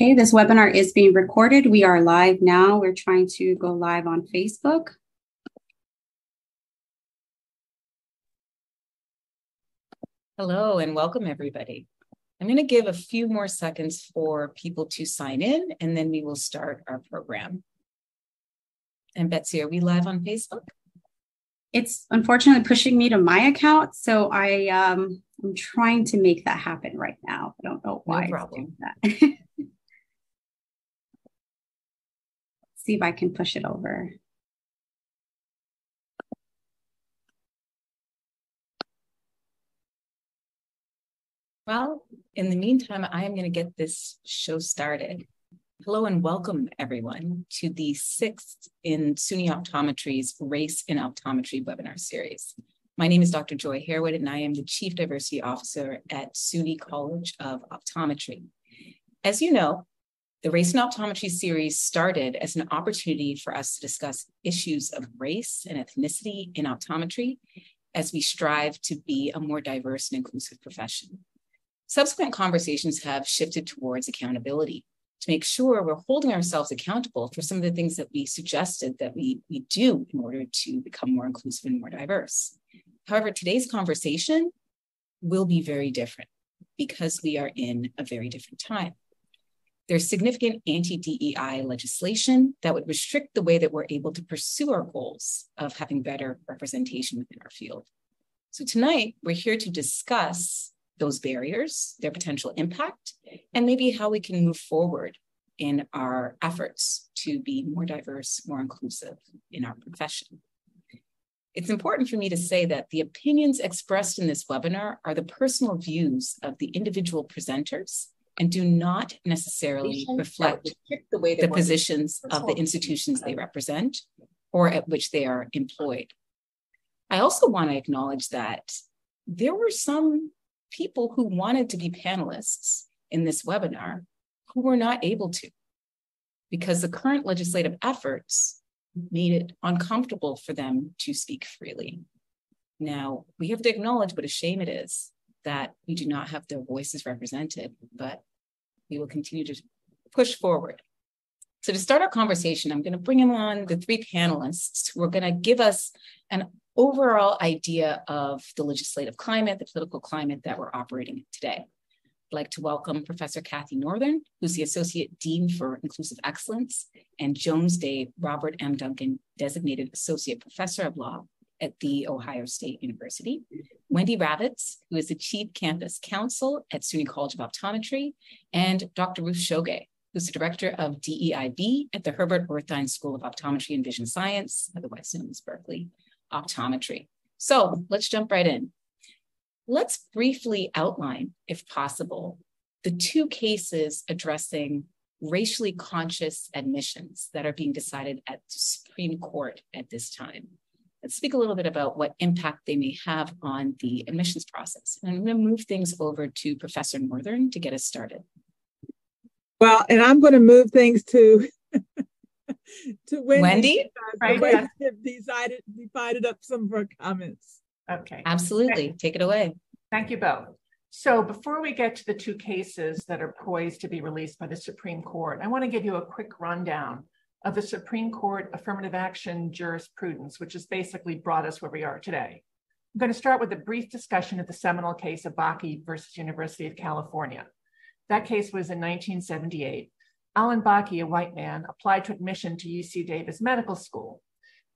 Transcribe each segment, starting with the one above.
Okay, this webinar is being recorded. We are live now. We're trying to go live on Facebook. Hello and welcome everybody. I'm going to give a few more seconds for people to sign in and then we will start our program. And Betsy, are we live on Facebook? It's unfortunately pushing me to my account, so I um I'm trying to make that happen right now. I don't know why. No problem. that. See if I can push it over. Well, in the meantime, I am going to get this show started. Hello and welcome everyone to the sixth in SUNY Optometry's Race in Optometry webinar series. My name is Dr. Joy Harewood and I am the Chief Diversity Officer at SUNY College of Optometry. As you know, the Race and Optometry series started as an opportunity for us to discuss issues of race and ethnicity in optometry as we strive to be a more diverse and inclusive profession. Subsequent conversations have shifted towards accountability to make sure we're holding ourselves accountable for some of the things that we suggested that we, we do in order to become more inclusive and more diverse. However, today's conversation will be very different because we are in a very different time. There's significant anti DEI legislation that would restrict the way that we're able to pursue our goals of having better representation within our field. So, tonight, we're here to discuss those barriers, their potential impact, and maybe how we can move forward in our efforts to be more diverse, more inclusive in our profession. It's important for me to say that the opinions expressed in this webinar are the personal views of the individual presenters and do not necessarily reflect the, way the positions of the institutions they represent or at which they are employed. I also want to acknowledge that there were some people who wanted to be panelists in this webinar who were not able to because the current legislative efforts made it uncomfortable for them to speak freely. Now, we have to acknowledge what a shame it is that we do not have their voices represented, but we will continue to push forward. So, to start our conversation, I'm going to bring on the three panelists who are going to give us an overall idea of the legislative climate, the political climate that we're operating in today. I'd like to welcome Professor Kathy Northern, who's the Associate Dean for Inclusive Excellence, and Jones Day Robert M. Duncan, Designated Associate Professor of Law at The Ohio State University. Wendy Ravitz, who is the Chief Campus Counsel at SUNY College of Optometry, and Dr. Ruth Shoge, who's the Director of DEIB at the Herbert Wertheim School of Optometry and Vision Science, otherwise known as Berkeley optometry. So let's jump right in. Let's briefly outline, if possible, the two cases addressing racially conscious admissions that are being decided at the Supreme Court at this time. Let's speak a little bit about what impact they may have on the admissions process. And I'm going to move things over to Professor Northern to get us started. Well, and I'm going to move things to to Wendy. Wendy? Uh, right. Wendy decided divided up some of her comments. Okay. Absolutely. Take it away. Thank you both. So before we get to the two cases that are poised to be released by the Supreme Court, I want to give you a quick rundown of the Supreme Court affirmative action jurisprudence, which has basically brought us where we are today. I'm going to start with a brief discussion of the seminal case of Bakke versus University of California. That case was in 1978. Alan Bakke, a white man, applied to admission to UC Davis Medical School.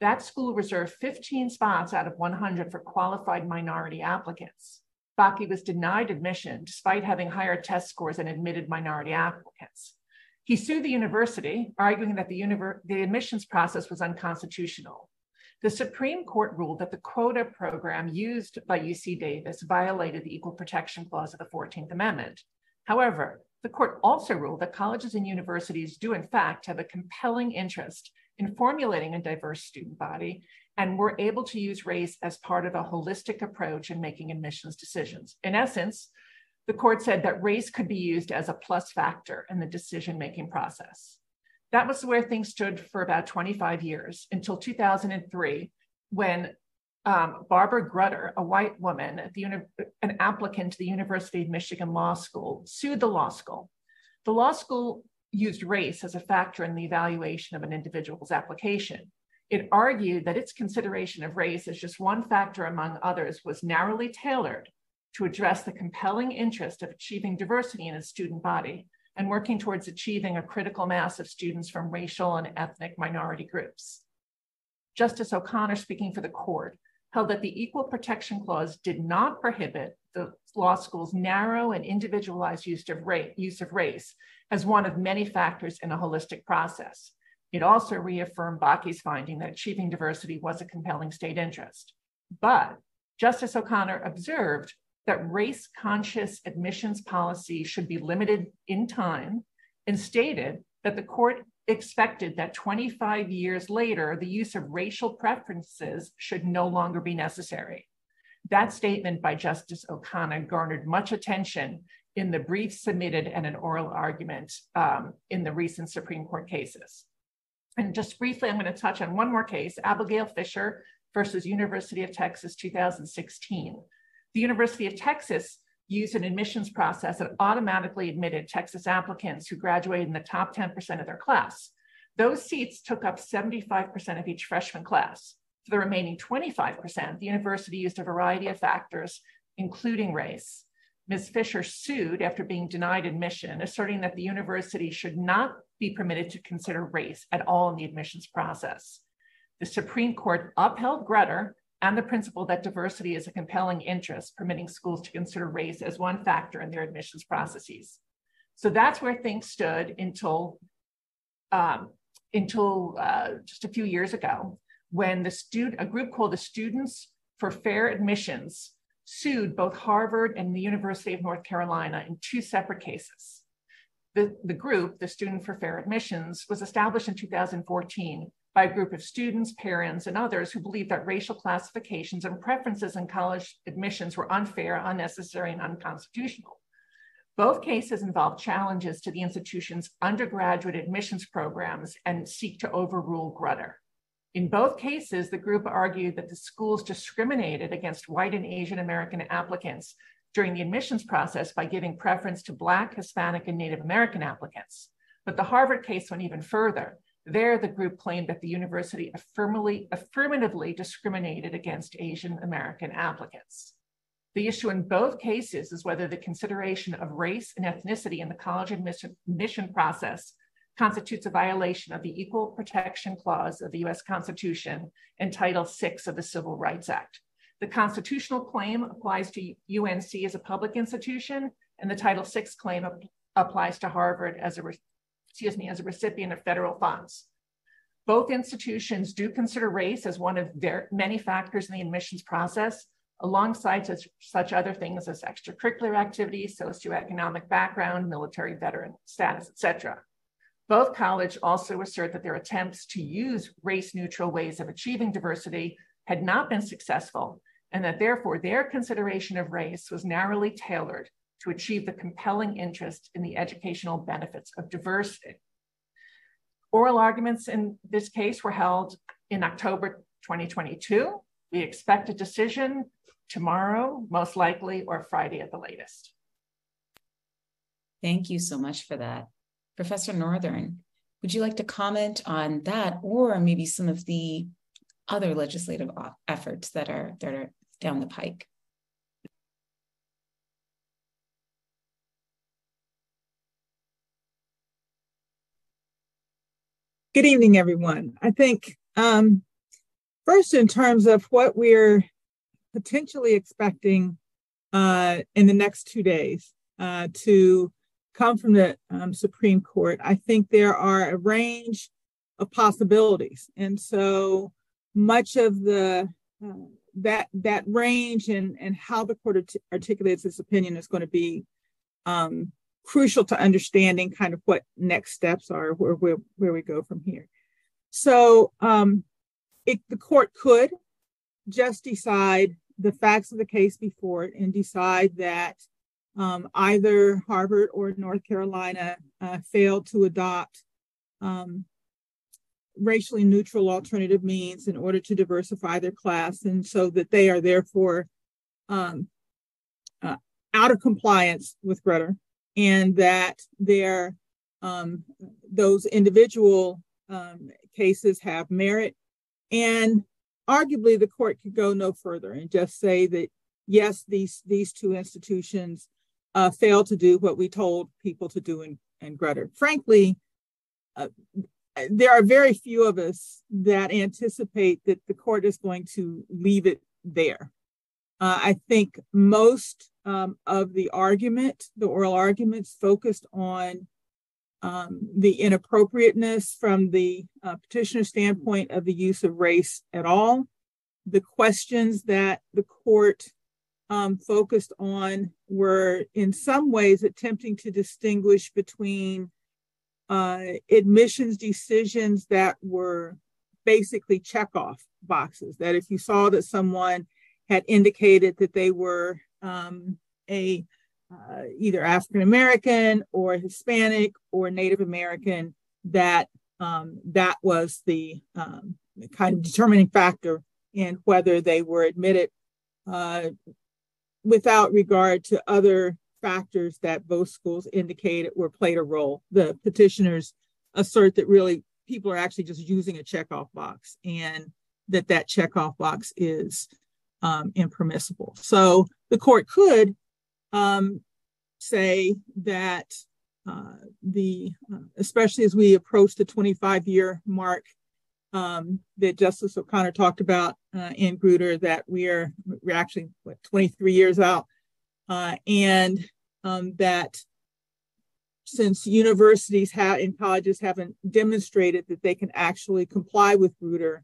That school reserved 15 spots out of 100 for qualified minority applicants. Bakke was denied admission despite having higher test scores than admitted minority applicants. He sued the university, arguing that the, univer- the admissions process was unconstitutional. The Supreme Court ruled that the quota program used by UC Davis violated the Equal Protection Clause of the 14th Amendment. However, the court also ruled that colleges and universities do, in fact, have a compelling interest in formulating a diverse student body and were able to use race as part of a holistic approach in making admissions decisions. In essence, the court said that race could be used as a plus factor in the decision making process. That was where things stood for about 25 years until 2003, when um, Barbara Grutter, a white woman, an applicant to the University of Michigan Law School, sued the law school. The law school used race as a factor in the evaluation of an individual's application. It argued that its consideration of race as just one factor among others was narrowly tailored to address the compelling interest of achieving diversity in its student body and working towards achieving a critical mass of students from racial and ethnic minority groups. Justice O'Connor, speaking for the court, held that the Equal Protection Clause did not prohibit the law school's narrow and individualized use of, race, use of race as one of many factors in a holistic process. It also reaffirmed Bakke's finding that achieving diversity was a compelling state interest. But Justice O'Connor observed that race conscious admissions policy should be limited in time and stated that the court expected that 25 years later, the use of racial preferences should no longer be necessary. That statement by Justice O'Connor garnered much attention in the brief submitted and an oral argument um, in the recent Supreme Court cases. And just briefly, I'm going to touch on one more case, Abigail Fisher versus University of Texas 2016. The University of Texas used an admissions process that automatically admitted Texas applicants who graduated in the top 10% of their class. Those seats took up 75% of each freshman class. For the remaining 25%, the university used a variety of factors, including race. Ms. Fisher sued after being denied admission, asserting that the university should not be permitted to consider race at all in the admissions process. The Supreme Court upheld Grutter and the principle that diversity is a compelling interest, permitting schools to consider race as one factor in their admissions processes. So that's where things stood until um, until uh, just a few years ago, when the student a group called the Students for Fair Admissions sued both Harvard and the University of North Carolina in two separate cases. The, the group, the Student for Fair Admissions, was established in 2014 by a group of students, parents, and others who believed that racial classifications and preferences in college admissions were unfair, unnecessary, and unconstitutional. Both cases involve challenges to the institution's undergraduate admissions programs and seek to overrule Grutter. In both cases, the group argued that the schools discriminated against white and Asian American applicants during the admissions process by giving preference to Black, Hispanic, and Native American applicants. But the Harvard case went even further there, the group claimed that the university affirmatively discriminated against Asian American applicants. The issue in both cases is whether the consideration of race and ethnicity in the college admission, admission process constitutes a violation of the Equal Protection Clause of the US Constitution and Title VI of the Civil Rights Act. The constitutional claim applies to UNC as a public institution, and the Title VI claim applies to Harvard as a excuse me, as a recipient of federal funds. Both institutions do consider race as one of their many factors in the admissions process, alongside such, such other things as extracurricular activities, socioeconomic background, military veteran status, etc. Both colleges also assert that their attempts to use race neutral ways of achieving diversity had not been successful, and that therefore their consideration of race was narrowly tailored to achieve the compelling interest in the educational benefits of diversity. Oral arguments in this case were held in October 2022. We expect a decision tomorrow, most likely, or Friday at the latest. Thank you so much for that. Professor Northern, would you like to comment on that or maybe some of the other legislative efforts that are that are down the pike? Good evening, everyone. I think um, first, in terms of what we're potentially expecting uh, in the next two days uh, to come from the um, Supreme Court, I think there are a range of possibilities, and so much of the uh, that that range and and how the court art- articulates its opinion is going to be um, crucial to understanding kind of what next steps are, where where, where we go from here. So um, it, the court could just decide the facts of the case before it and decide that um, either Harvard or North Carolina uh, failed to adopt um, racially neutral alternative means in order to diversify their class, and so that they are therefore um, uh, out of compliance with Grutter and that their um, those individual um, cases have merit. And arguably, the court could go no further and just say that yes, these these two institutions uh, failed to do what we told people to do in, in Grutter. Frankly, uh, there are very few of us that anticipate that the court is going to leave it there. Uh, I think most um, of the argument, the oral arguments, focused on um, the inappropriateness from the uh, petitioner standpoint of the use of race at all, the questions that the court um, focused on were in some ways attempting to distinguish between uh, admissions decisions that were basically check off boxes. That if you saw that someone had indicated that they were um, a uh, either African American or Hispanic or Native American, that um, that was the um, kind of determining factor in whether they were admitted uh, without regard to other factors that both schools indicated were played a role. The petitioners assert that really people are actually just using a checkoff box and that that checkoff box is um, impermissible. So the court could um, say that uh, the, uh, especially as we approach the 25 year mark um, that Justice O'Connor talked about uh, in Grutter that we are we're actually what 23 years out, uh, and um, that since universities have and colleges haven't demonstrated that they can actually comply with Grutter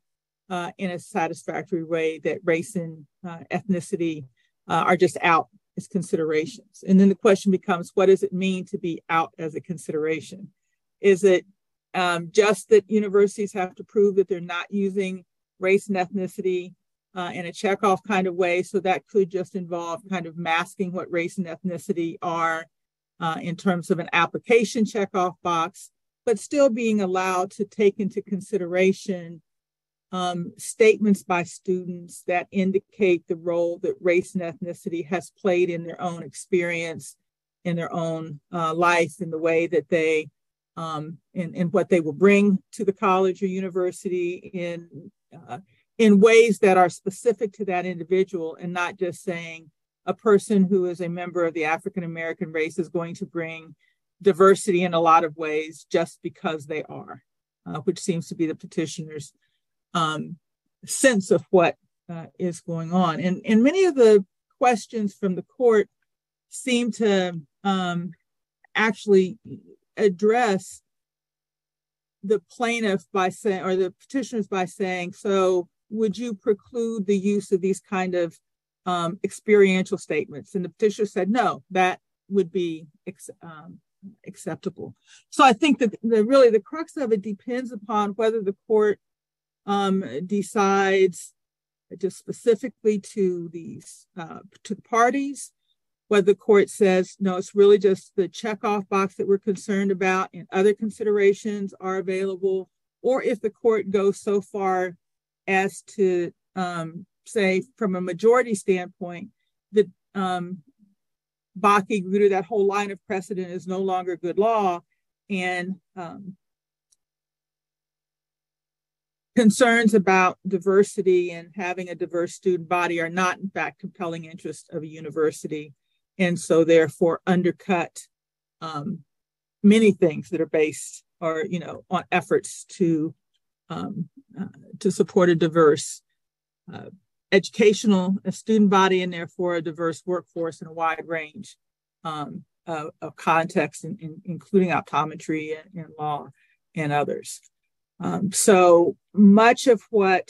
uh, in a satisfactory way, that race and uh, ethnicity uh, are just out as considerations. And then the question becomes, what does it mean to be out as a consideration? Is it um, just that universities have to prove that they're not using race and ethnicity uh, in a checkoff kind of way. So that could just involve kind of masking what race and ethnicity are uh, in terms of an application checkoff box, but still being allowed to take into consideration um, statements by students that indicate the role that race and ethnicity has played in their own experience, in their own uh, life, in the way that they um, in, in what they will bring to the college or university in uh, in ways that are specific to that individual and not just saying a person who is a member of the African American race is going to bring diversity in a lot of ways just because they are, uh, which seems to be the petitioner's um, sense of what uh, is going on. And, and many of the questions from the court seem to um, actually address the plaintiff by saying, or the petitioners by saying, so would you preclude the use of these kind of um, experiential statements? And the petitioner said, no, that would be um, acceptable. So I think that the really the crux of it depends upon whether the court um, decides just specifically to these uh, to the parties whether the court says, no, it's really just the checkoff box that we're concerned about and other considerations are available, or if the court goes so far as to um, say, from a majority standpoint, that um, Bakke, Grutter, that whole line of precedent is no longer good law, and um, concerns about diversity and having a diverse student body are not, in fact, compelling interest of a university and so therefore undercut um, many things that are based or you know on efforts to um, uh, to support a diverse uh, educational student body and therefore a diverse workforce in a wide range um, of, of contexts, in, in, including optometry and, and, law and others. Um, so much of what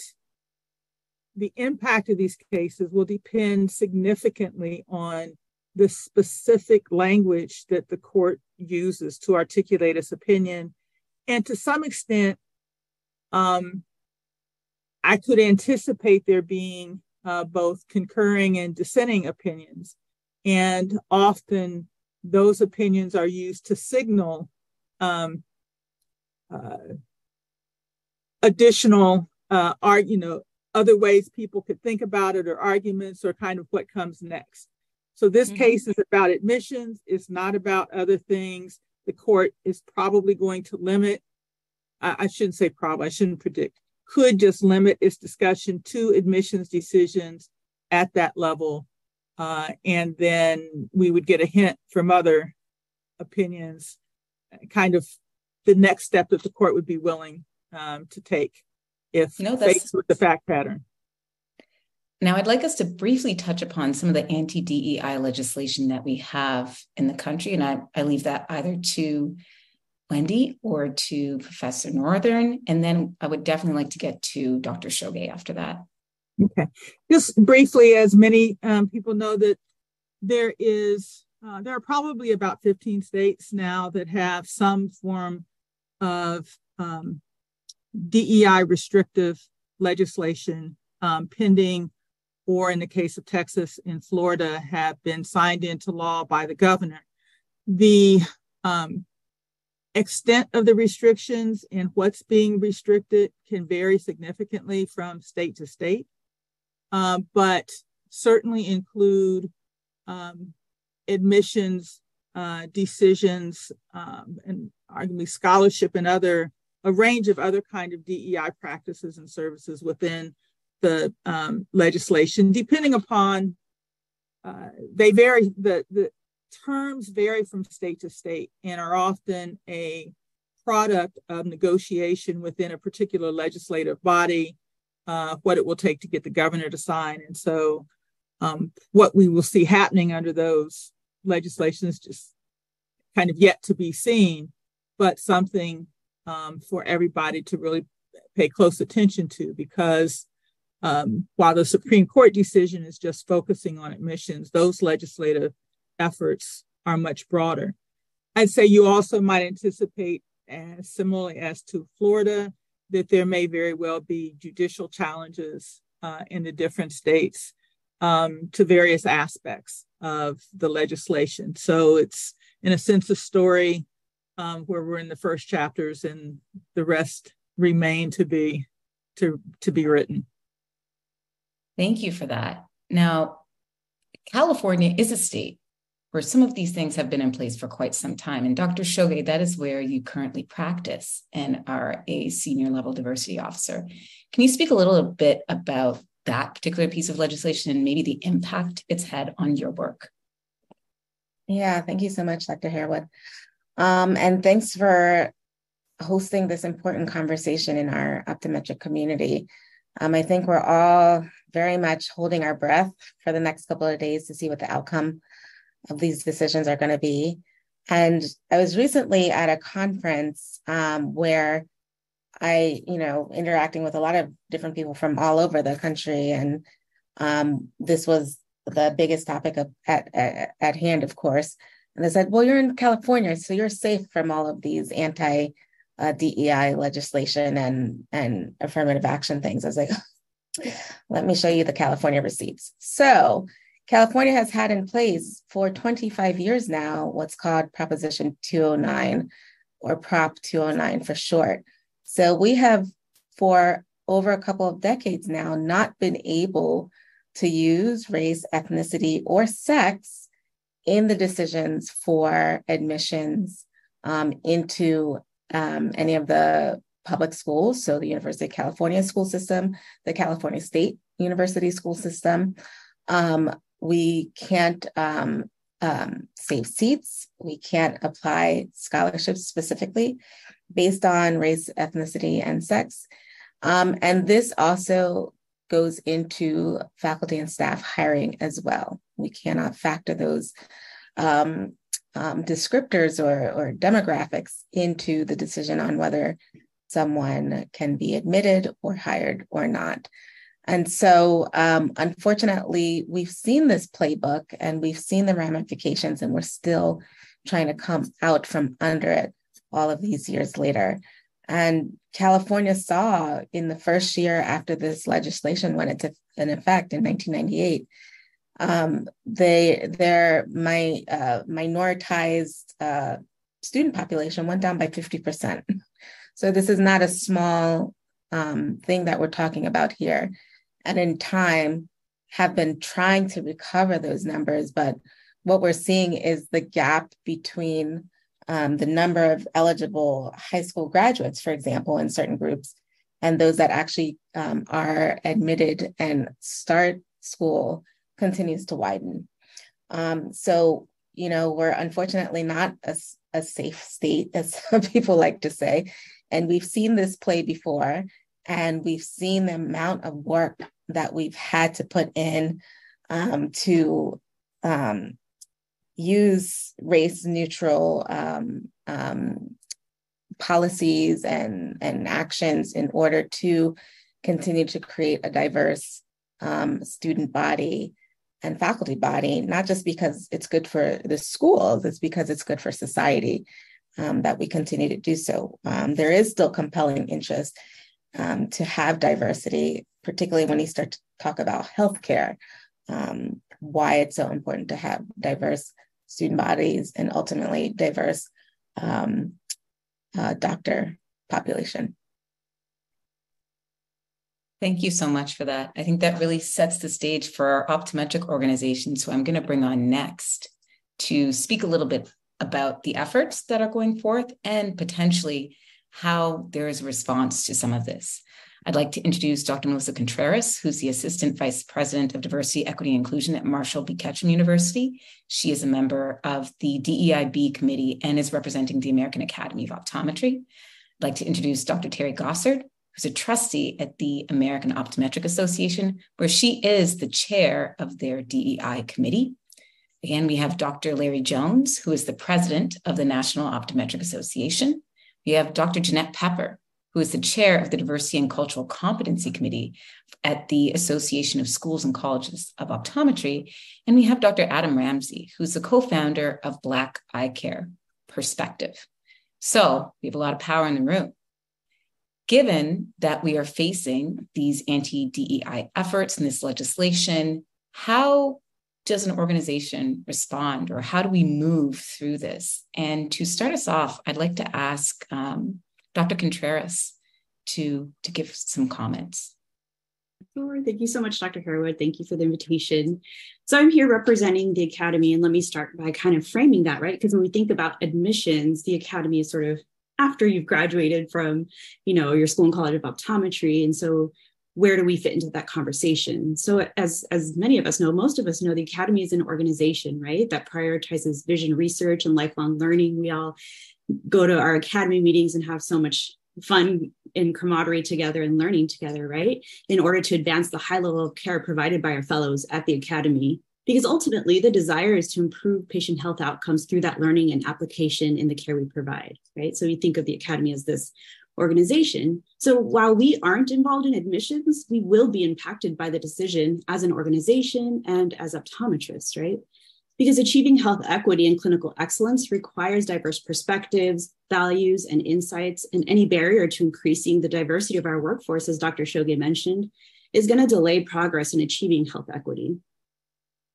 the impact of these cases will depend significantly on the specific language that the court uses to articulate its opinion. And to some extent, um, I could anticipate there being uh, both concurring and dissenting opinions. And often those opinions are used to signal um, uh, additional, uh, art, you know, other ways people could think about it or arguments or kind of what comes next. So this mm-hmm. case is about admissions. It's not about other things. the court is probably going to limit, I, I shouldn't say probably, I shouldn't predict, could just limit its discussion to admissions decisions at that level. Uh, and then we would get a hint from other opinions, kind of the next step that the court would be willing um, to take if know, faced with the fact pattern. Now, I'd like us to briefly touch upon some of the anti DEI legislation that we have in the country. And I, I leave that either to Wendy or to Professor Northern. And then I would definitely like to get to Dr. Shoge after that. Okay. Just briefly, as many um, people know, that there is, uh, there are probably about 15 states now that have some form of um, DEI restrictive legislation um, pending or in the case of Texas and Florida, have been signed into law by the governor. The um, extent of the restrictions and what's being restricted can vary significantly from state to state, uh, but certainly include um, admissions uh, decisions um, and arguably scholarship and other a range of other kind of DEI practices and services within the um, legislation, depending upon uh, they vary. The the terms vary from state to state and are often a product of negotiation within a particular legislative body. Uh, what it will take to get the governor to sign, and so um, what we will see happening under those legislations just kind of yet to be seen, but something um, for everybody to really pay close attention to because um, while the Supreme Court decision is just focusing on admissions, those legislative efforts are much broader. I'd say you also might anticipate, as similarly as to Florida, that there may very well be judicial challenges uh, in the different states um, to various aspects of the legislation. So it's, in a sense, a story um, where we're in the first chapters and the rest remain to be to to be written. Thank you for that. Now, California is a state where some of these things have been in place for quite some time. And Dr. Shoge, that is where you currently practice and are a senior level diversity officer. Can you speak a little bit about that particular piece of legislation and maybe the impact it's had on your work? Yeah, thank you so much, Dr. Harewood. Um, and thanks for hosting this important conversation in our optometric community. Um, I think we're all very much holding our breath for the next couple of days to see what the outcome of these decisions are going to be. And I was recently at a conference um, where I, you know, interacting with a lot of different people from all over the country, and um, this was the biggest topic of, at, at, at hand, of course. And they said, "Well, you're in California, so you're safe from all of these anti uh, DEI legislation and and affirmative action things." I was like, let me show you the California receipts. So, California has had in place for 25 years now what's called Proposition 209 or Prop 209 for short. So, we have for over a couple of decades now not been able to use race, ethnicity, or sex in the decisions for admissions um, into um, any of the public schools, so the University of California school system, the California State University school system. Um, we can't um, um, save seats. We can't apply scholarships specifically based on race, ethnicity, and sex. Um, and this also goes into faculty and staff hiring as well. We cannot factor those um, um, descriptors or, or demographics into the decision on whether someone can be admitted or hired or not. And so, um, unfortunately, we've seen this playbook and we've seen the ramifications, and we're still trying to come out from under it all of these years later. And California saw in the first year after this legislation went into in effect in 1998, um, they their my uh, minoritized uh, student population went down by 50 percent. So this is not a small um, thing that we're talking about here. And in time, have been trying to recover those numbers, but what we're seeing is the gap between um, the number of eligible high school graduates, for example, in certain groups, and those that actually um, are admitted and start school continues to widen. Um, so, you know, we're unfortunately not a, a safe state, as some people like to say. And we've seen this play before, and we've seen the amount of work that we've had to put in um, to um, use race neutral um, um, policies and, and actions in order to continue to create a diverse um, student body and faculty body, not just because it's good for the schools, it's because it's good for society um, that we continue to do so. Um, there is still compelling interest um, to have diversity, particularly when you start to talk about healthcare, um, why it's so important to have diverse student bodies and ultimately diverse um, uh, doctor population. Thank you so much for that. I think that really sets the stage for our optometric organization. So I'm going to bring on next to speak a little bit about the efforts that are going forth and potentially how there is a response to some of this. I'd like to introduce Dr. Melissa Contreras, who's the Assistant Vice President of Diversity, Equity, and Inclusion at Marshall B. Ketchum University. She is a member of the DEIB committee and is representing the American Academy of Optometry. I'd like to introduce Dr. Terry Gossard, who's a trustee at the American Optometric Association, where she is the chair of their DEI committee. Again, we have Dr. Larry Jones, who is the president of the National Optometric Association. We have Dr. Jeanette Pepper, who is the chair of the Diversity and Cultural Competency Committee at the Association of Schools and Colleges of Optometry. And we have Dr. Adam Ramsey, who's the co founder of Black Eye Care Perspective. So we have a lot of power in the room. Given that we are facing these anti DEI efforts and this legislation, how does an organization respond or how do we move through this? And to start us off, I'd like to ask um, Dr. Contreras to, to give some comments. Sure. Thank you so much, Dr. Harewood. Thank you for the invitation. So I'm here representing the Academy, and let me start by kind of framing that, right? Because when we think about admissions, the Academy is sort of after you've graduated from, you know, your school and college of optometry. And so where do we fit into that conversation so as as many of us know most of us know the academy is an organization right that prioritizes vision research and lifelong learning we all go to our academy meetings and have so much fun and camaraderie together and learning together right in order to advance the high level of care provided by our fellows at the academy because ultimately the desire is to improve patient health outcomes through that learning and application in the care we provide right so we think of the academy as this organization. So while we aren't involved in admissions, we will be impacted by the decision as an organization and as optometrists, right? Because achieving health equity and clinical excellence requires diverse perspectives, values, and insights, and any barrier to increasing the diversity of our workforce, as Dr. Shoge mentioned, is going to delay progress in achieving health equity.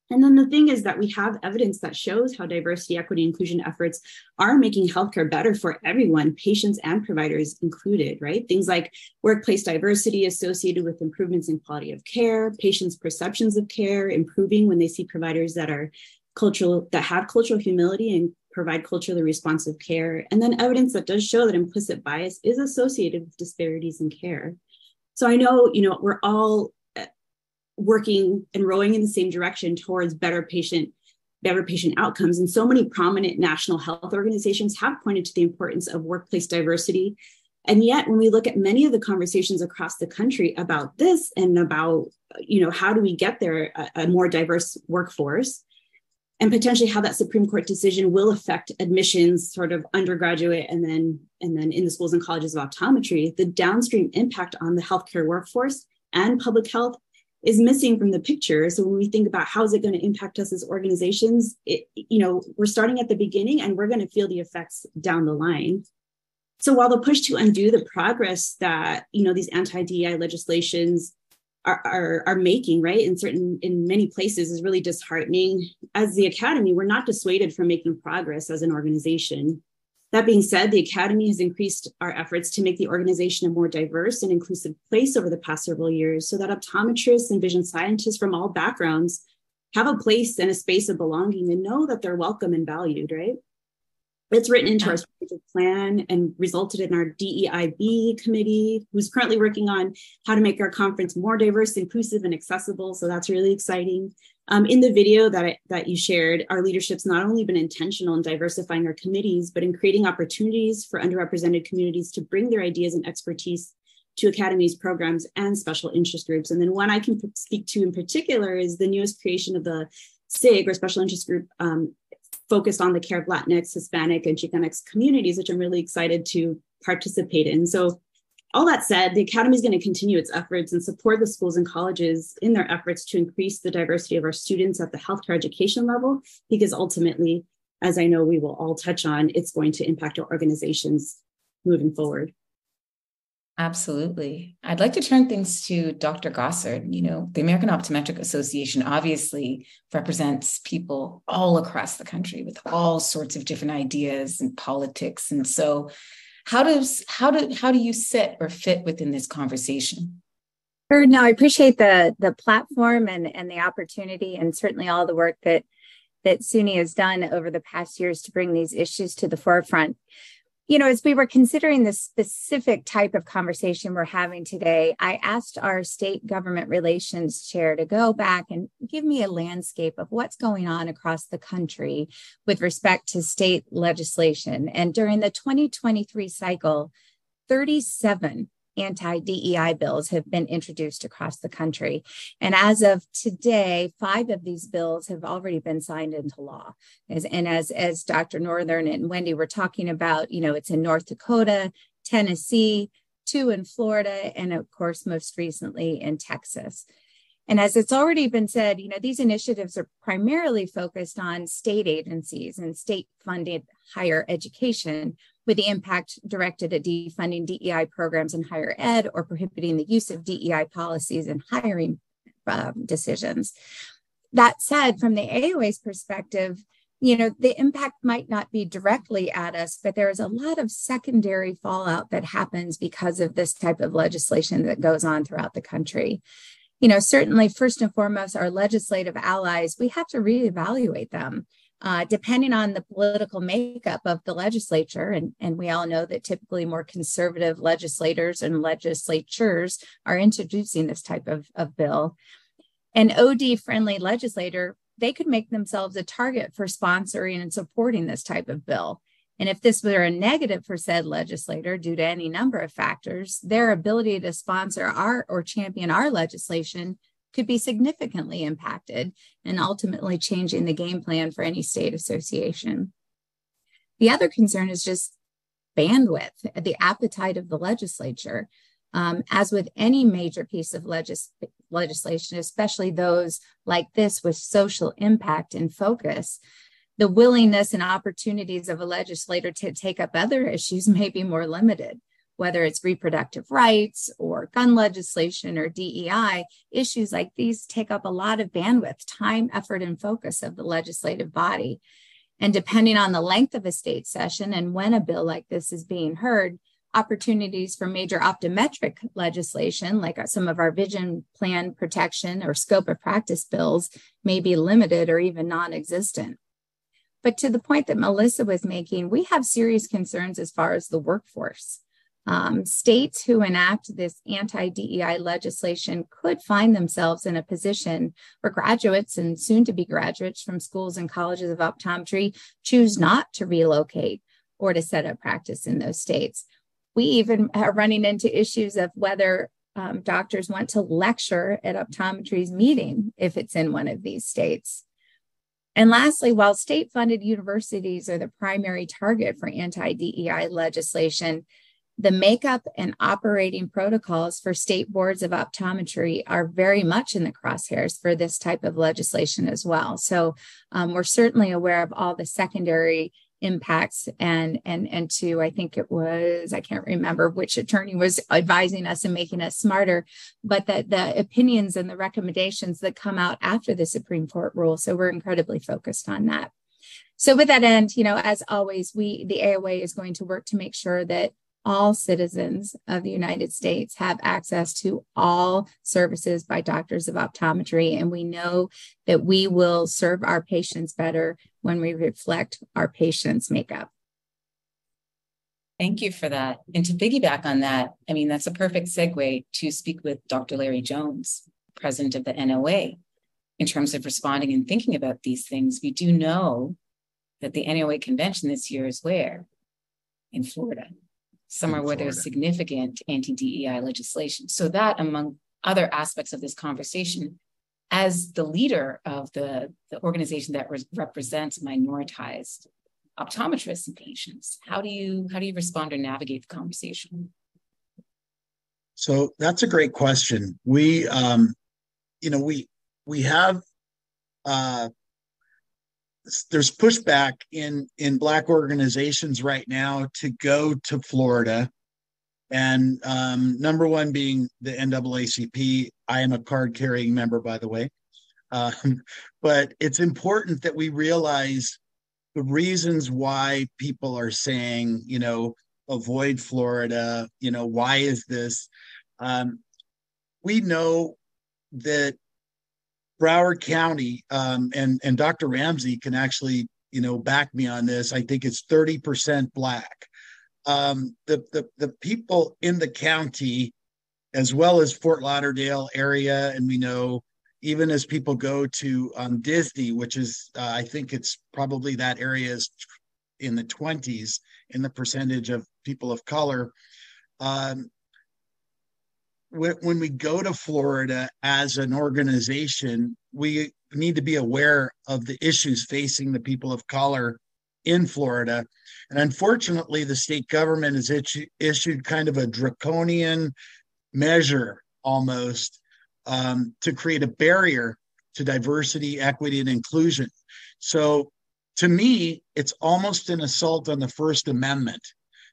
And then the thing is that we have evidence that shows how diversity, equity, inclusion efforts are making healthcare better for everyone, patients and providers included, right? Things like workplace diversity associated with improvements in quality of care, patients' perceptions of care improving when they see providers that are cultural, that have cultural humility and provide culturally responsive care. And then evidence that does show that implicit bias is associated with disparities in care. So I know, you know, we're all eh, working and rowing in the same direction towards better patient better patient outcomes and so many prominent national health organizations have pointed to the importance of workplace diversity and yet when we look at many of the conversations across the country about this and about you know how do we get there a, a more diverse workforce and potentially how that supreme court decision will affect admissions sort of undergraduate and then and then in the schools and colleges of optometry the downstream impact on the healthcare workforce and public health is missing from the picture. So when we think about how is it going to impact us as organizations, it, you know, we're starting at the beginning and we're going to feel the effects down the line. So while the push to undo the progress that you know these anti-DEI legislations are, are, are making, right, in certain in many places is really disheartening. As the academy, we're not dissuaded from making progress as an organization. That being said, the Academy has increased our efforts to make the organization a more diverse and inclusive place over the past several years so that optometrists and vision scientists from all backgrounds have a place and a space of belonging and know that they're welcome and valued, right? It's written into our strategic plan and resulted in our DEIB committee, who's currently working on how to make our conference more diverse, inclusive, and accessible. So that's really exciting. Um, in the video that, I, that you shared, our leadership's not only been intentional in diversifying our committees, but in creating opportunities for underrepresented communities to bring their ideas and expertise to academies, programs, and special interest groups. And then one I can speak to in particular is the newest creation of the SIG or special interest group um, focused on the care of Latinx, Hispanic, and Chicanx communities, which I'm really excited to participate in. So all that said, the Academy is going to continue its efforts and support the schools and colleges in their efforts to increase the diversity of our students at the healthcare education level, because ultimately, as I know we will all touch on, it's going to impact our organizations moving forward. Absolutely. I'd like to turn things to Dr. Gossard. You know, the American Optometric Association obviously represents people all across the country with all sorts of different ideas and politics. And so how does how do how do you sit or fit within this conversation? Sure. No, I appreciate the the platform and and the opportunity and certainly all the work that that SUNY has done over the past years to bring these issues to the forefront you know, as we were considering the specific type of conversation we're having today, I asked our state government relations chair to go back and give me a landscape of what's going on across the country with respect to state legislation. And during the 2023 cycle, 37 anti DEI bills have been introduced across the country. And as of today, five of these bills have already been signed into law. As, and as, as Dr. Northern and Wendy were talking about, you know, it's in North Dakota, Tennessee, two in Florida, and of course, most recently in Texas. And as it's already been said, you know, these initiatives are primarily focused on state agencies and state funded higher education, with the impact directed at defunding DEI programs in higher ed or prohibiting the use of DEI policies in hiring um, decisions. That said, from the AOA's perspective, you know, the impact might not be directly at us, but there is a lot of secondary fallout that happens because of this type of legislation that goes on throughout the country. You know, certainly, first and foremost, our legislative allies, we have to reevaluate them uh, depending on the political makeup of the legislature, and, and we all know that typically more conservative legislators and legislatures are introducing this type of, of bill. An OD friendly legislator, they could make themselves a target for sponsoring and supporting this type of bill. And if this were a negative for said legislator due to any number of factors, their ability to sponsor our or champion our legislation could be significantly impacted and ultimately changing the game plan for any state association. The other concern is just bandwidth, the appetite of the legislature. Um, as with any major piece of legis- legislation, especially those like this with social impact and focus, the willingness and opportunities of a legislator to take up other issues may be more limited whether it's reproductive rights or gun legislation or DEI, issues like these take up a lot of bandwidth, time, effort, and focus of the legislative body. And depending on the length of a state session and when a bill like this is being heard, opportunities for major optometric legislation, like some of our vision plan protection or scope of practice bills, may be limited or even non existent. But to the point that Melissa was making, we have serious concerns as far as the workforce. Um, states who enact this anti DEI legislation could find themselves in a position where graduates and soon to be graduates from schools and colleges of optometry choose not to relocate or to set up practice in those states. We even are running into issues of whether um, doctors want to lecture at optometry's meeting if it's in one of these states. And lastly, while state funded universities are the primary target for anti DEI legislation, the makeup and operating protocols for state boards of optometry are very much in the crosshairs for this type of legislation as well. So um, we're certainly aware of all the secondary impacts and and and to i think it was i can't remember which attorney was advising us and making us smarter but that the opinions and the recommendations that come out after the supreme court rule so we're incredibly focused on that so with that end you know as always we the aoa is going to work to make sure that all citizens of the United States have access to all services by doctors of optometry. And we know that we will serve our patients better when we reflect our patients' makeup. Thank you for that. And to piggyback on that, I mean, that's a perfect segue to speak with Dr. Larry Jones, president of the NOA, in terms of responding and thinking about these things. We do know that the NOA convention this year is where? In Florida, somewhere where there's significant anti DEI legislation. So, that among other aspects of this conversation, as the leader of the, the organization that re- represents minoritized optometrists and patients how do you how do you respond or navigate the conversation? So that's a great question. We um you know we we have uh there's pushback in in black organizations right now to go to florida and um, number one being the NAACP. I am a card carrying member, by the way. Um, but it's important that we realize the reasons why people are saying, you know, avoid Florida, you know, why is this? Um, we know that Broward County, um, and and Dr. Ramsey can actually, you know, back me on this. I think it's 30% black. Um, the, the the people in the county, as well as Fort Lauderdale area, and we know even as people go to um, Disney, which is, uh, I think it's probably that area is in the 20s in the percentage of people of color. Um, when, when we go to Florida as an organization, we need to be aware of the issues facing the people of color in Florida. And unfortunately, the state government has issued, issued kind of a draconian measure almost um, to create a barrier to diversity, equity, and inclusion. So to me, it's almost an assault on the First Amendment.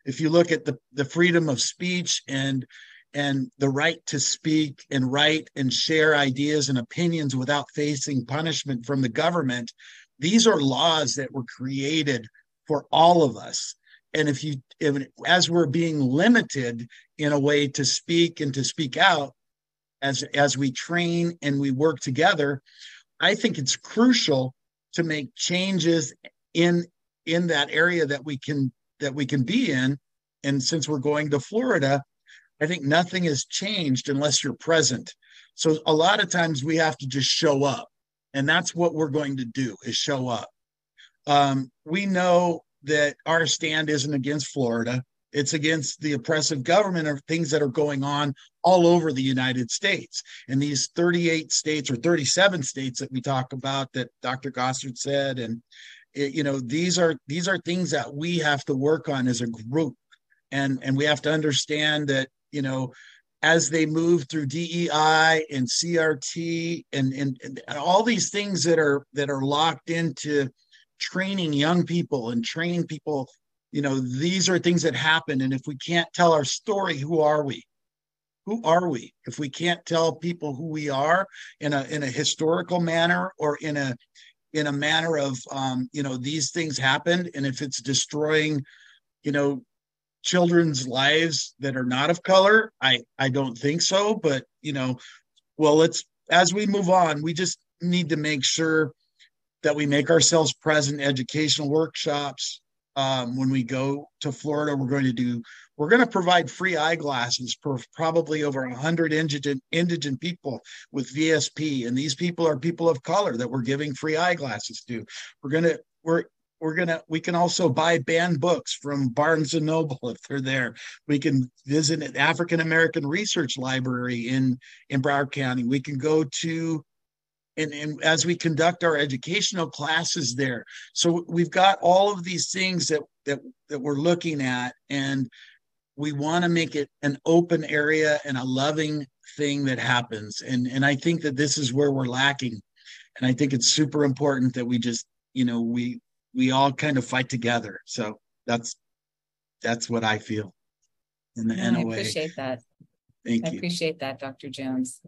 If you look at the, the freedom of speech and and the right to speak and write and share ideas and opinions without facing punishment from the government, these are laws that were created for all of us. And if you, if, as we're being limited in a way to speak and to speak out, as as we train and we work together i think it's crucial to make changes in in that area that we can that we can be in and since we're going to florida i think nothing has changed unless you're present so a lot of times we have to just show up and that's what we're going to do is show up um, we know that our stand isn't against florida it's against the oppressive government of things that are going on all over the United States. And these 38 states or 37 states that we talk about that Dr. Gossard said, and it, you know, these are these are things that we have to work on as a group. And and we have to understand that, you know, as they move through DEI and CRT and, and, and all these things that are that are locked into training young people and training people you know these are things that happen. And if we can't tell our story who are we? Who are we? If we can't tell people who we are in a in a historical manner or in a in a manner of um, you know these things happened and if it's destroying you know children's lives that are not of color i i don't think so but you know well let's as we move on we just need to make sure that we make ourselves present educational workshops um, when we go to Florida, we're going to do we're going to provide free eyeglasses for probably over 100 indigent indigent people with VSP, and these people are people of color that we're giving free eyeglasses to. We're going to we're we're gonna we can also buy banned books from Barnes and Noble if they're there. We can visit an African American Research Library in in Broward County. We can go to and, and as we conduct our educational classes there. So we've got all of these things that that that we're looking at, and we want to make it an open area and a loving thing that happens. And and I think that this is where we're lacking. And I think it's super important that we just, you know, we we all kind of fight together. So that's that's what I feel in the NOA. I appreciate that. Thank you. I you. appreciate that, Dr. Jones.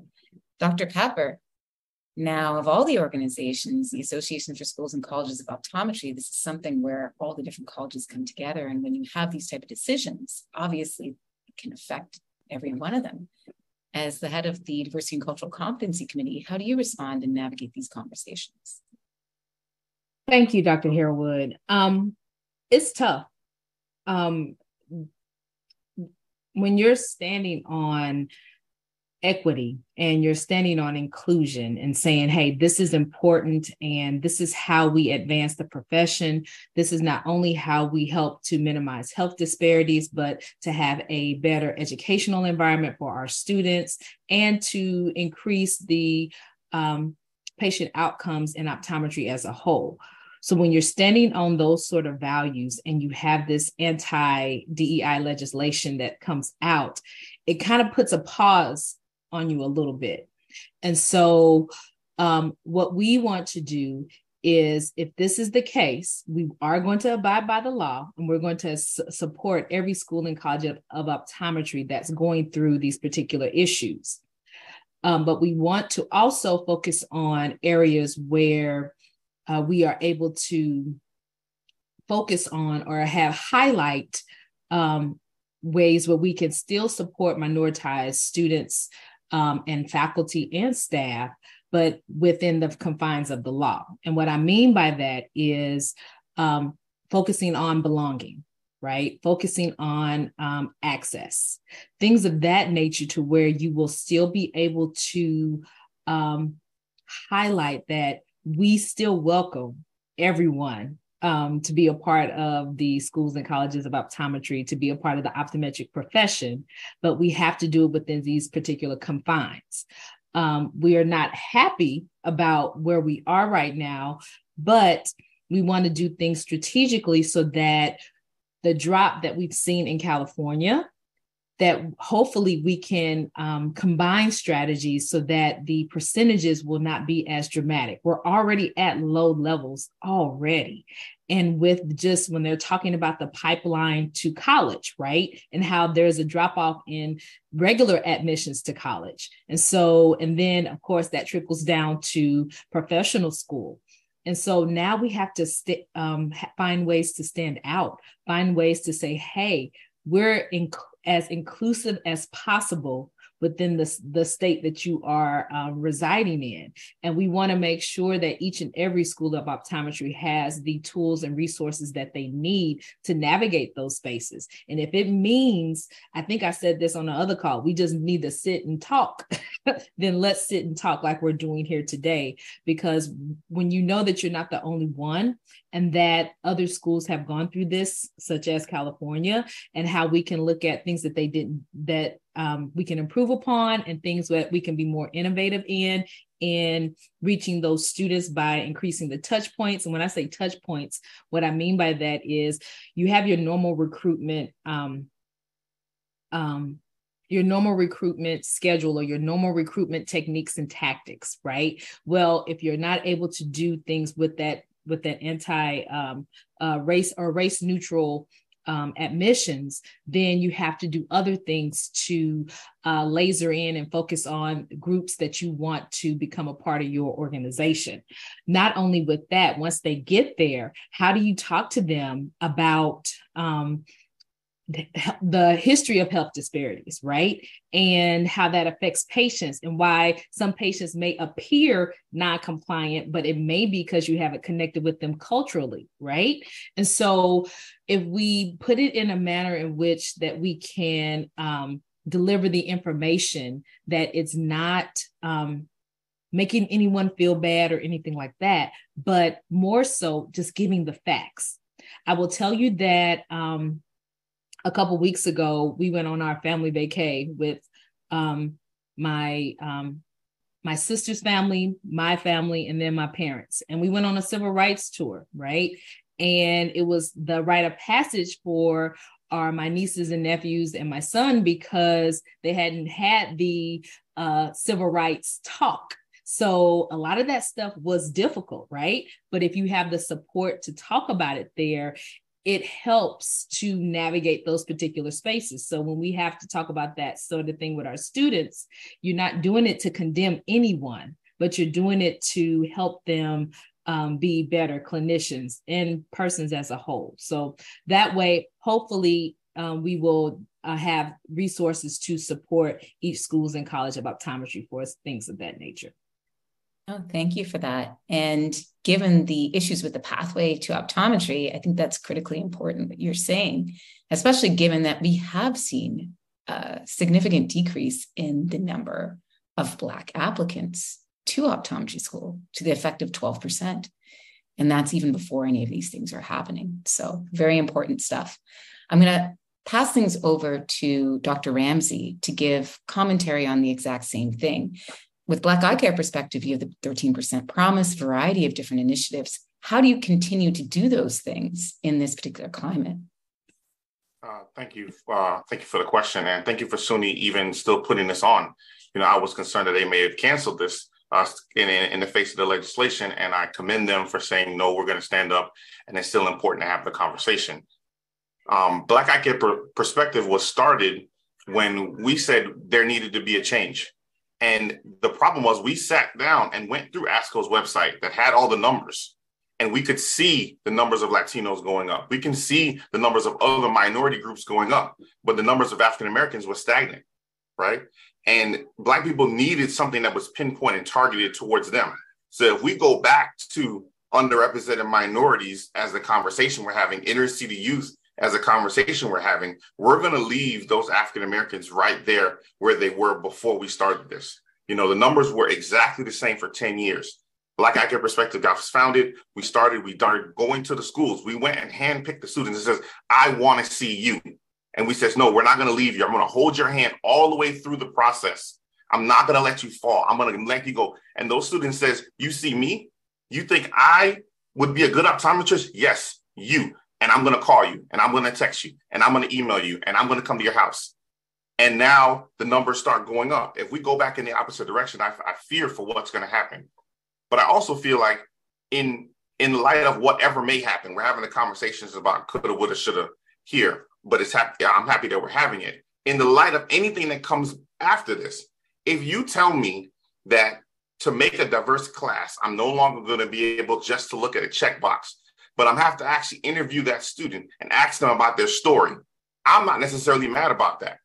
Dr. Pepper, now, of all the organizations, the Association for Schools and Colleges of Optometry, this is something where all the different colleges come together. And when you have these type of decisions, obviously it can affect every one of them. As the head of the Diversity and Cultural Competency Committee, how do you respond and navigate these conversations? Thank you, Dr. Harewood. Um, it's tough. Um, when you're standing on equity and you're standing on inclusion and saying, hey, this is important and this is how we advance the profession. This is not only how we help to minimize health disparities, but to have a better educational environment for our students and to increase the um, patient outcomes in optometry as a whole. So when you're standing on those sort of values and you have this anti DEI legislation that comes out, it kind of puts a pause on you a little bit. And so, um, what we want to do is if this is the case, we are going to abide by the law and we're going to support every school and college of, of, optometry that's going through these particular issues. Um, but we want to also focus on areas where uh, we are able to focus on or have highlight um, ways where we can still support minoritized students um, and faculty and staff, but within the confines of the law. And what I mean by that is um, focusing on belonging, right? Focusing on um, access, things of that nature to where you will still be able to um, highlight that we still welcome everyone um, to be a part of the schools and colleges of optometry, to be a part of the optometric profession, but we have to do it within these particular confines. Um, we are not happy about where we are right now, but we want to do things strategically so that the drop that we've seen in California that hopefully we can um, combine strategies so that the percentages will not be as dramatic. We're already at low levels already. And with just when they're talking about the pipeline to college, right? And how there's a drop off in regular admissions to college. And so, and then of course, that trickles down to professional school. And so now we have to st- um, find ways to stand out, find ways to say, hey, we're in, as inclusive as possible within the, the state that you are um, residing in. And we want to make sure that each and every school of optometry has the tools and resources that they need to navigate those spaces. And if it means, I think I said this on the other call, we just need to sit and talk, then let's sit and talk like we're doing here today. Because when you know that you're not the only one and that other schools have gone through this, such as California, and how we can look at things that they didn't, that um, we can improve upon and things that we can be more innovative in in reaching those students by increasing the touch points. And when i say touch points what i mean by that is you have your normal recruitment um, um, your normal recruitment schedule or your normal recruitment techniques and tactics right? Well if you're not able to do things with that with that anti um, uh, race or race neutral um, admissions, then you have to do other things to uh, laser in and focus on groups that you want to become a part of your organization. Not only with that, once they get there, how do you talk to them about? Um, the history of health disparities, right? And how that affects patients and why some patients may appear non compliant, but it may be because you haven't connected with them culturally, right? And so if we put it in a manner in which that we can um, deliver the information that it's not um, making anyone feel bad or anything like that, but more so just giving the facts. I will tell you that um, a couple weeks ago, we went on our family vacay with um, my um, my sister's family, my family, and then my parents. And we went on a civil rights tour, right? And it was the rite of passage for our my nieces and nephews and my son because they hadn't had the uh, civil rights talk. So a lot of that stuff was difficult, right? But if you have the support to talk about it there, it helps to navigate those particular spaces. So when we have to talk about that sort of thing with our students, you're not doing it to condemn anyone, but you're doing it to help them um, be better clinicians and persons as a whole. So that way, hopefully, um, we will uh, have resources to support each schools and college of optometry for things of that nature. Oh, thank you for that. And given the issues with the pathway to optometry, I think that's critically important what you're saying, especially given that we have seen a significant decrease in the number of Black applicants to optometry school to the effect of 12%. And that's even before any of these things are happening. So, very important stuff. I'm going to pass things over to Dr. Ramsey to give commentary on the exact same thing. With Black Eye Care perspective, you have the 13% promise, variety of different initiatives. How do you continue to do those things in this particular climate? Uh, thank you. Uh, thank you for the question, and thank you for SUNY even still putting this on. You know, I was concerned that they may have canceled this uh, in, in the face of the legislation, and I commend them for saying no. We're going to stand up, and it's still important to have the conversation. Um, Black Eye Care perspective was started when we said there needed to be a change. And the problem was we sat down and went through ASCO's website that had all the numbers. And we could see the numbers of Latinos going up. We can see the numbers of other minority groups going up, but the numbers of African Americans were stagnant, right? And Black people needed something that was pinpoint and targeted towards them. So if we go back to underrepresented minorities as the conversation we're having, inner city youth as a conversation we're having, we're going to leave those African Americans right there where they were before we started this. You know, the numbers were exactly the same for 10 years. Black Eye Perspective got founded. We started, we started going to the schools. We went and handpicked the students and says, I want to see you. And we says, no, we're not going to leave you. I'm going to hold your hand all the way through the process. I'm not going to let you fall. I'm going to let you go. And those students says, you see me? You think I would be a good optometrist? Yes, you and I'm going to call you and I'm going to text you and I'm going to email you and I'm going to come to your house. And now the numbers start going up. If we go back in the opposite direction, I, I fear for what's going to happen. But I also feel like in in light of whatever may happen, we're having the conversations about coulda, woulda, shoulda here. But it's happy. I'm happy that we're having it. In the light of anything that comes after this, if you tell me that to make a diverse class, I'm no longer going to be able just to look at a checkbox but I'm have to actually interview that student and ask them about their story. I'm not necessarily mad about that.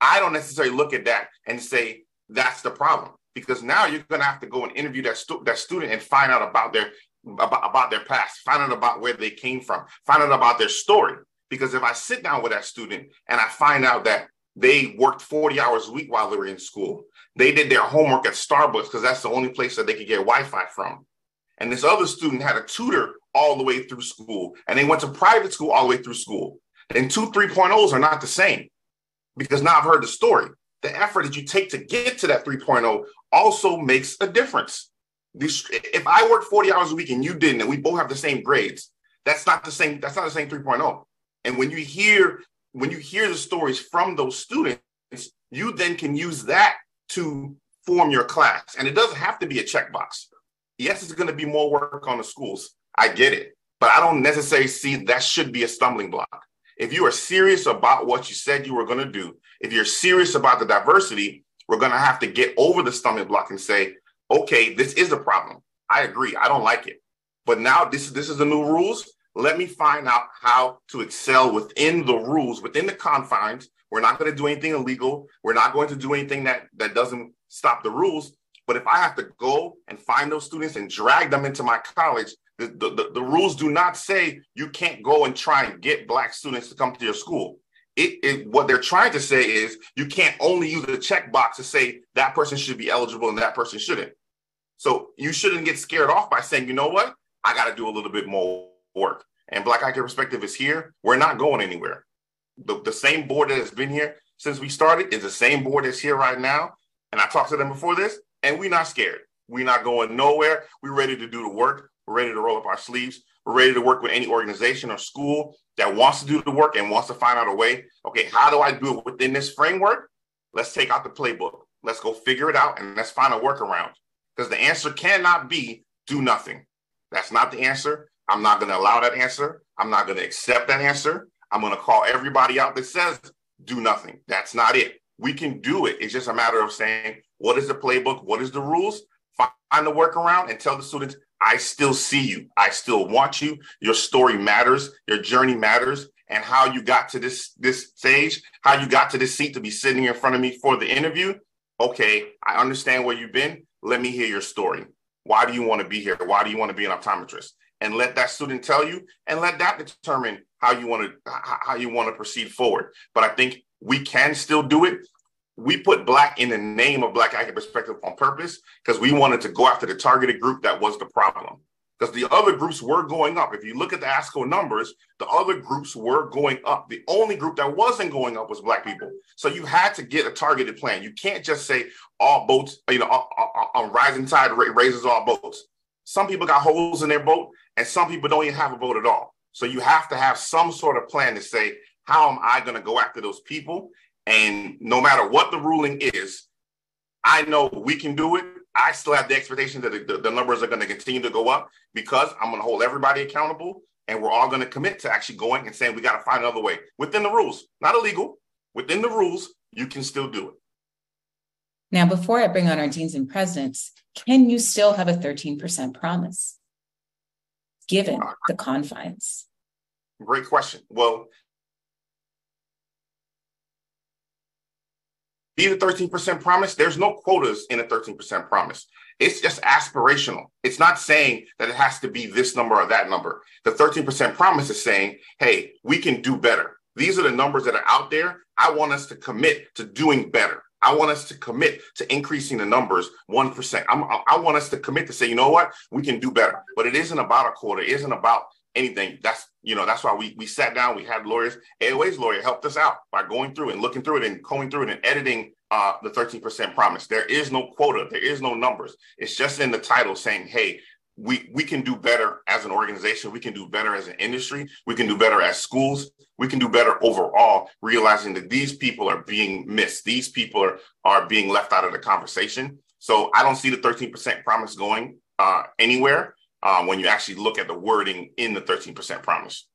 I don't necessarily look at that and say that's the problem because now you're going to have to go and interview that, stu- that student and find out about their about, about their past, find out about where they came from, find out about their story. Because if I sit down with that student and I find out that they worked 40 hours a week while they were in school, they did their homework at Starbucks because that's the only place that they could get Wi-Fi from. And this other student had a tutor all the way through school, and they went to private school all the way through school. And two 3.0s are not the same because now I've heard the story. The effort that you take to get to that 3.0 also makes a difference. If I work 40 hours a week and you didn't, and we both have the same grades, that's not the same, that's not the same 3.0. And when you hear, when you hear the stories from those students, you then can use that to form your class. And it doesn't have to be a checkbox. Yes, it's going to be more work on the schools, I get it, but I don't necessarily see that should be a stumbling block. If you are serious about what you said you were going to do, if you're serious about the diversity, we're going to have to get over the stumbling block and say, okay, this is a problem. I agree. I don't like it. But now this, this is the new rules. Let me find out how to excel within the rules, within the confines. We're not going to do anything illegal. We're not going to do anything that, that doesn't stop the rules. But if I have to go and find those students and drag them into my college, the, the, the, rules do not say you can't go and try and get black students to come to your school. It, it, what they're trying to say is you can't only use a checkbox to say that person should be eligible and that person shouldn't. So you shouldn't get scared off by saying, you know what, I got to do a little bit more work. And Black Eye Perspective is here. We're not going anywhere. The, the same board that has been here since we started is the same board that's here right now. And I talked to them before this, and we're not scared. We're not going nowhere. We're ready to do the work. We're ready to roll up our sleeves. We're ready to work with any organization or school that wants to do the work and wants to find out a way. Okay, how do I do it within this framework? Let's take out the playbook. Let's go figure it out and let's find a workaround. Because the answer cannot be do nothing. That's not the answer. I'm not going to allow that answer. I'm not going to accept that answer. I'm going to call everybody out that says do nothing. That's not it. We can do it. It's just a matter of saying, what is the playbook? What is the rules? Find the workaround and tell the students, I still see you. I still want you. Your story matters. Your journey matters. And how you got to this this stage, how you got to this seat to be sitting in front of me for the interview. Okay, I understand where you've been. Let me hear your story. Why do you want to be here? Why do you want to be an optometrist? And let that student tell you, and let that determine how you want to how you want to proceed forward. But I think we can still do it. We put black in the name of Black Academic Perspective on purpose because we wanted to go after the targeted group that was the problem because the other groups were going up. If you look at the ASCO numbers, the other groups were going up. The only group that wasn't going up was Black people. So you had to get a targeted plan. You can't just say all boats, you know, on rising tide raises all boats. Some people got holes in their boat, and some people don't even have a boat at all. So you have to have some sort of plan to say, how am I going to go after those people? And no matter what the ruling is, I know we can do it I still have the expectation that the, the numbers are going to continue to go up because I'm going to hold everybody accountable and we're all going to commit to actually going and saying we got to find another way within the rules, not illegal, within the rules, you can still do it. Now, before I bring on our deans and presidents, can you still have a 13% promise given uh, the confines? Great question. Well, be the 13% promise. There's no quotas in a 13% promise. It's just aspirational. It's not saying that it has to be this number or that number. The 13% promise is saying, hey, we can do better. These are the numbers that are out there. I want us to commit to doing better. I want us to commit to increasing the numbers 1%. I'm, I want us to commit to say, you know what, we can do better. But it isn't about a quarter. It isn't about anything. That's you know that's why we we sat down. We had lawyers. AOA's lawyer helped us out by going through and looking through it and going through it and editing uh, the 13% promise. There is no quota. There is no numbers. It's just in the title saying, hey, we we can do better as an organization. We can do better as an industry. We can do better as schools. We can do better overall, realizing that these people are being missed. These people are are being left out of the conversation. So I don't see the 13% promise going uh, anywhere um, when you actually look at the wording in the 13% promise.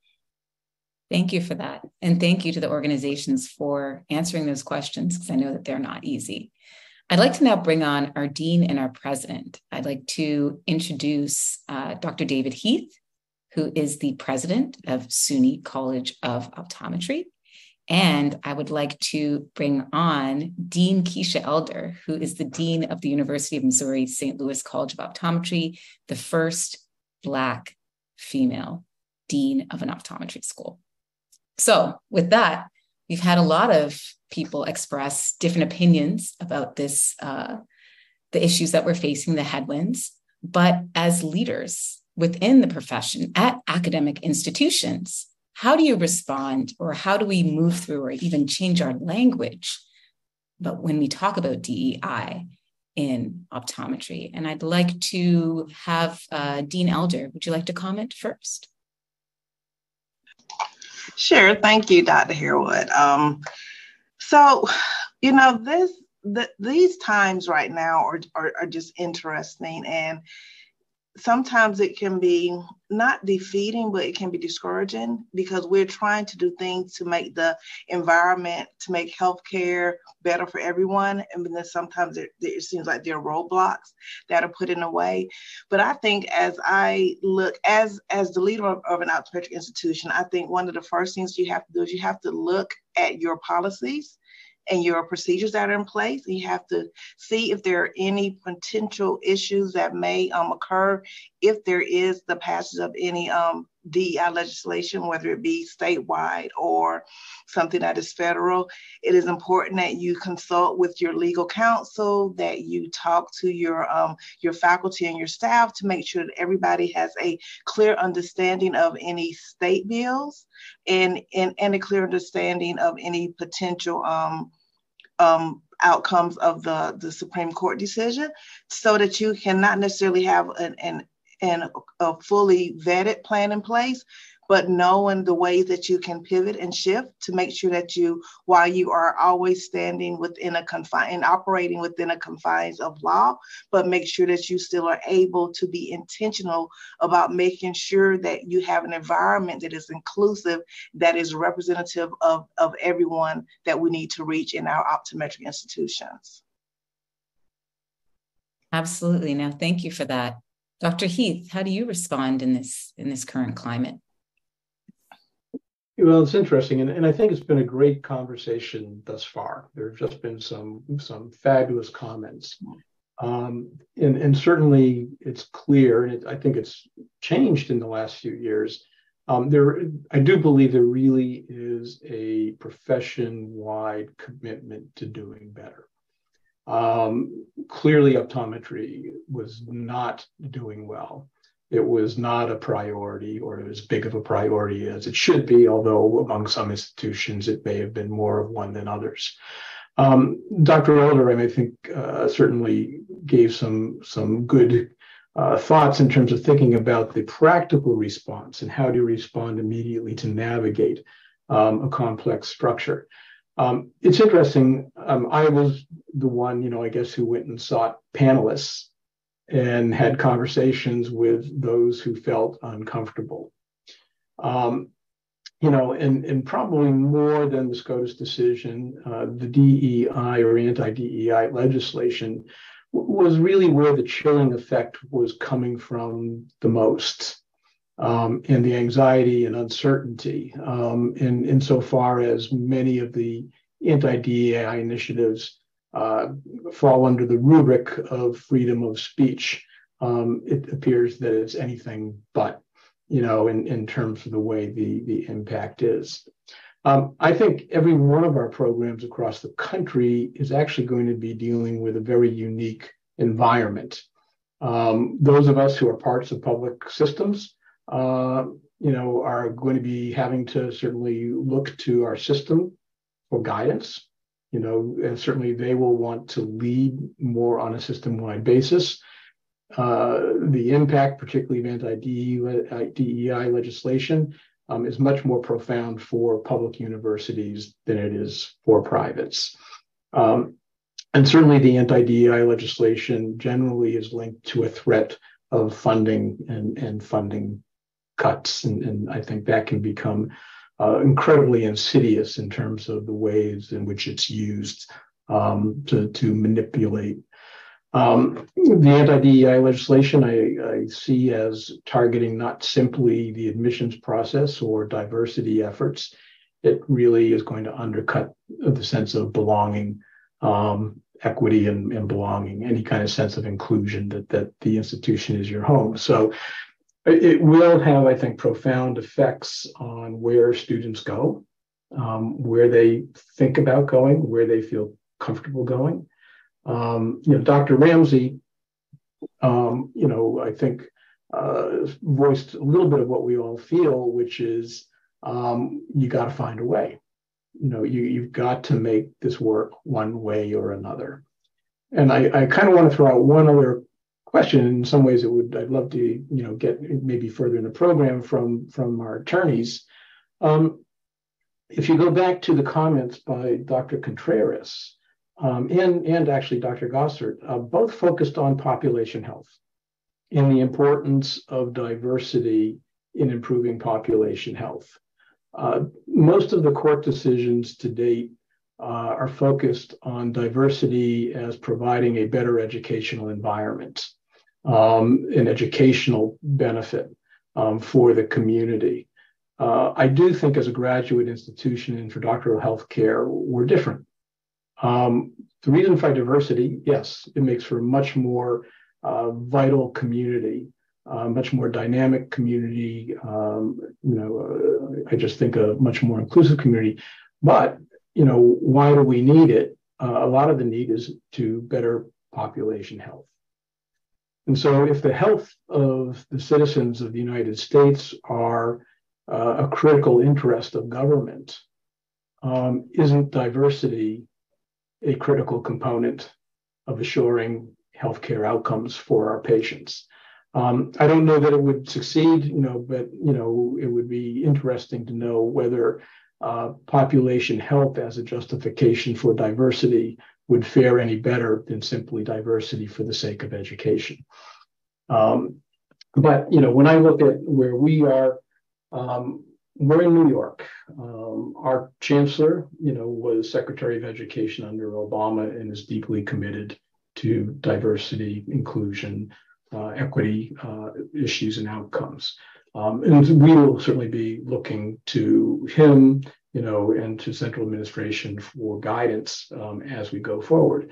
Thank you for that. And thank you to the organizations for answering those questions because I know that they're not easy. I'd like to now bring on our dean and our president. I'd like to introduce uh, Dr. David Heath, who is the president of SUNY College of Optometry. And I would like to bring on Dean Keshia Elder, who is the Dean of the University of Missouri St. Louis College of Optometry, the first Black female dean of an optometry school. So, with that, we've had a lot of people express different opinions about this, uh, the issues that we're facing, the headwinds. But as leaders within the profession at academic institutions, how do you respond or how do we move through or even change our language? But when we talk about dei in optometry and i'd like to have uh, dean elder would you like to comment first? Sure. Thank you dr. Harewood. Um, so you know this the, these times right now are, are, are just interesting and sometimes it can be not defeating, but it can be discouraging because we're trying to do things to make the environment, to make healthcare better for everyone. And then sometimes it, it seems like there are roadblocks that are put in the way. But I think as I look, as as the leader of, of an optometric institution, I think one of the first things you have to do is you have to look at your policies and your procedures that are in place. You have to see if there are any potential issues that may um, occur if there is the passage of any um, DEI legislation, whether it be statewide or something that is federal. It is important that you consult with your legal counsel, that you talk to your um, your faculty and your staff to make sure that everybody has a clear understanding of any state bills and and, and a clear understanding of any potential um, um, outcomes of the, the Supreme Court decision so that you cannot necessarily have an, an, an, a fully vetted plan in place, but knowing the ways that you can pivot and shift to make sure that you, while you are always standing within a confine and operating within a confines of law, but make sure that you still are able to be intentional about making sure that you have an environment that is inclusive, that is representative of, of everyone that we need to reach in our optometric institutions. Absolutely. Now, thank you for that. Dr. Heath, how do you respond in this in this current climate? Well, it's interesting, and, and I think it's been a great conversation thus far. There have just been some some fabulous comments, Um, and, and certainly it's clear, and it, I think it's changed in the last few years. Um, there, I do believe there really is a profession-wide commitment to doing better. Um, clearly, optometry was not doing well. It was not a priority or as big of a priority as it should be, although among some institutions it may have been more of one than others. Um, Dr. Elder, I, think, uh, certainly gave some some good uh, thoughts in terms of thinking about the practical response and how to respond immediately to navigate um, a complex structure. Um, it's interesting. Um, I was the one, you know, I guess, who went and sought panelists and had conversations with those who felt uncomfortable. Um, you know, and, and probably more than the SCOTUS decision, uh, the DEI or anti DEI legislation was really where the chilling effect was coming from the most. Um, and the anxiety and uncertainty, um, in insofar as many of the anti-DEI initiatives uh, fall under the rubric of freedom of speech. Um, it appears that it's anything but, you know, in, in terms of the way the, the impact is. Um, I think every one of our programs across the country is actually going to be dealing with a very unique environment. Um, those of us who are parts of public systems, uh, you know, are going to be having to certainly look to our system for guidance. You know, and certainly they will want to lead more on a system-wide basis. Uh, the impact, particularly of anti-DEI legislation, um, is much more profound for public universities than it is for privates. Um, and certainly the anti-DEI legislation generally is linked to a threat of funding and, and funding cuts. And, and I think that can become uh, incredibly insidious in terms of the ways in which it's used um, to, to manipulate. Um, the anti-DEI legislation I, I, see as targeting not simply the admissions process or diversity efforts. It really is going to undercut the sense of belonging, um, equity, and, and belonging, any kind of sense of inclusion that that the institution is your home. So it will have, I think, profound effects on where students go, um, where they think about going, where they feel comfortable going. Um, you know, Dr. Ramsey, um, you know, I think uh, voiced a little bit of what we all feel, which is um, you got to find a way. You know, you, you've got to make this work one way or another. And I, I kind of want to throw out one other question. In some ways, it would I'd love to you know get maybe further in the program from from our attorneys. Um, if you go back to the comments by Dr. Contreras um, and and actually Dr. Gossert, uh, both focused on population health and the importance of diversity in improving population health. Uh, most of the court decisions to date uh, are focused on diversity as providing a better educational environment um, an educational benefit um, for the community. Uh, I do think as a graduate institution and for doctoral health care, we're different. Um, the reason for diversity, yes, it makes for a much more uh, vital community, uh, much more dynamic community. Um, you know, uh, I just think a much more inclusive community. But you know, why do we need it? Uh, a lot of the need is to better population health. And so, if the health of the citizens of the United States are uh, a critical interest of government, um, isn't diversity a critical component of assuring healthcare outcomes for our patients? Um, I don't know that it would succeed, you know, but you know, it would be interesting to know whether uh, population health as a justification for diversity would fare any better than simply diversity for the sake of education. Um, but you know, when I look at where we are, um, we're in New York. Um, our chancellor, you know, was Secretary of Education under Obama and is deeply committed to diversity, inclusion, uh, equity uh, issues and outcomes. Um, and we will certainly be looking to him you know, and to central administration for guidance um, as we go forward.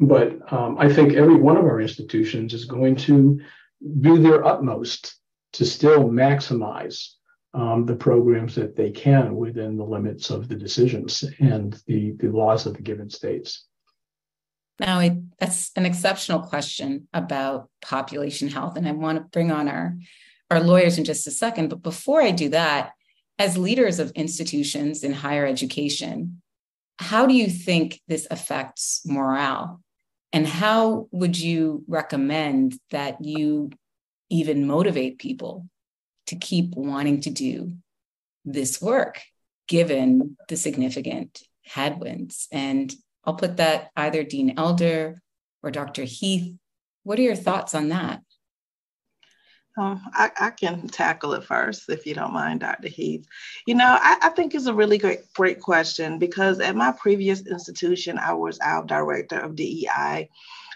But um, I think every one of our institutions is going to do their utmost to still maximize um, the programs that they can within the limits of the decisions and the, the laws of the given states. Now, that's an exceptional question about population health, and I want to bring on our, our lawyers in just a second. But before I do that, as leaders of institutions in higher education, how do you think this affects morale? And how would you recommend that you even motivate people to keep wanting to do this work, given the significant headwinds? And I'll put that either Dean Elder or Dr. Heath. What are your thoughts on that? Um, I, I, can tackle it first, if you don't mind, Dr. Heath. You know, I, I, think it's a really great, great question because at my previous institution, I was our director of DEI.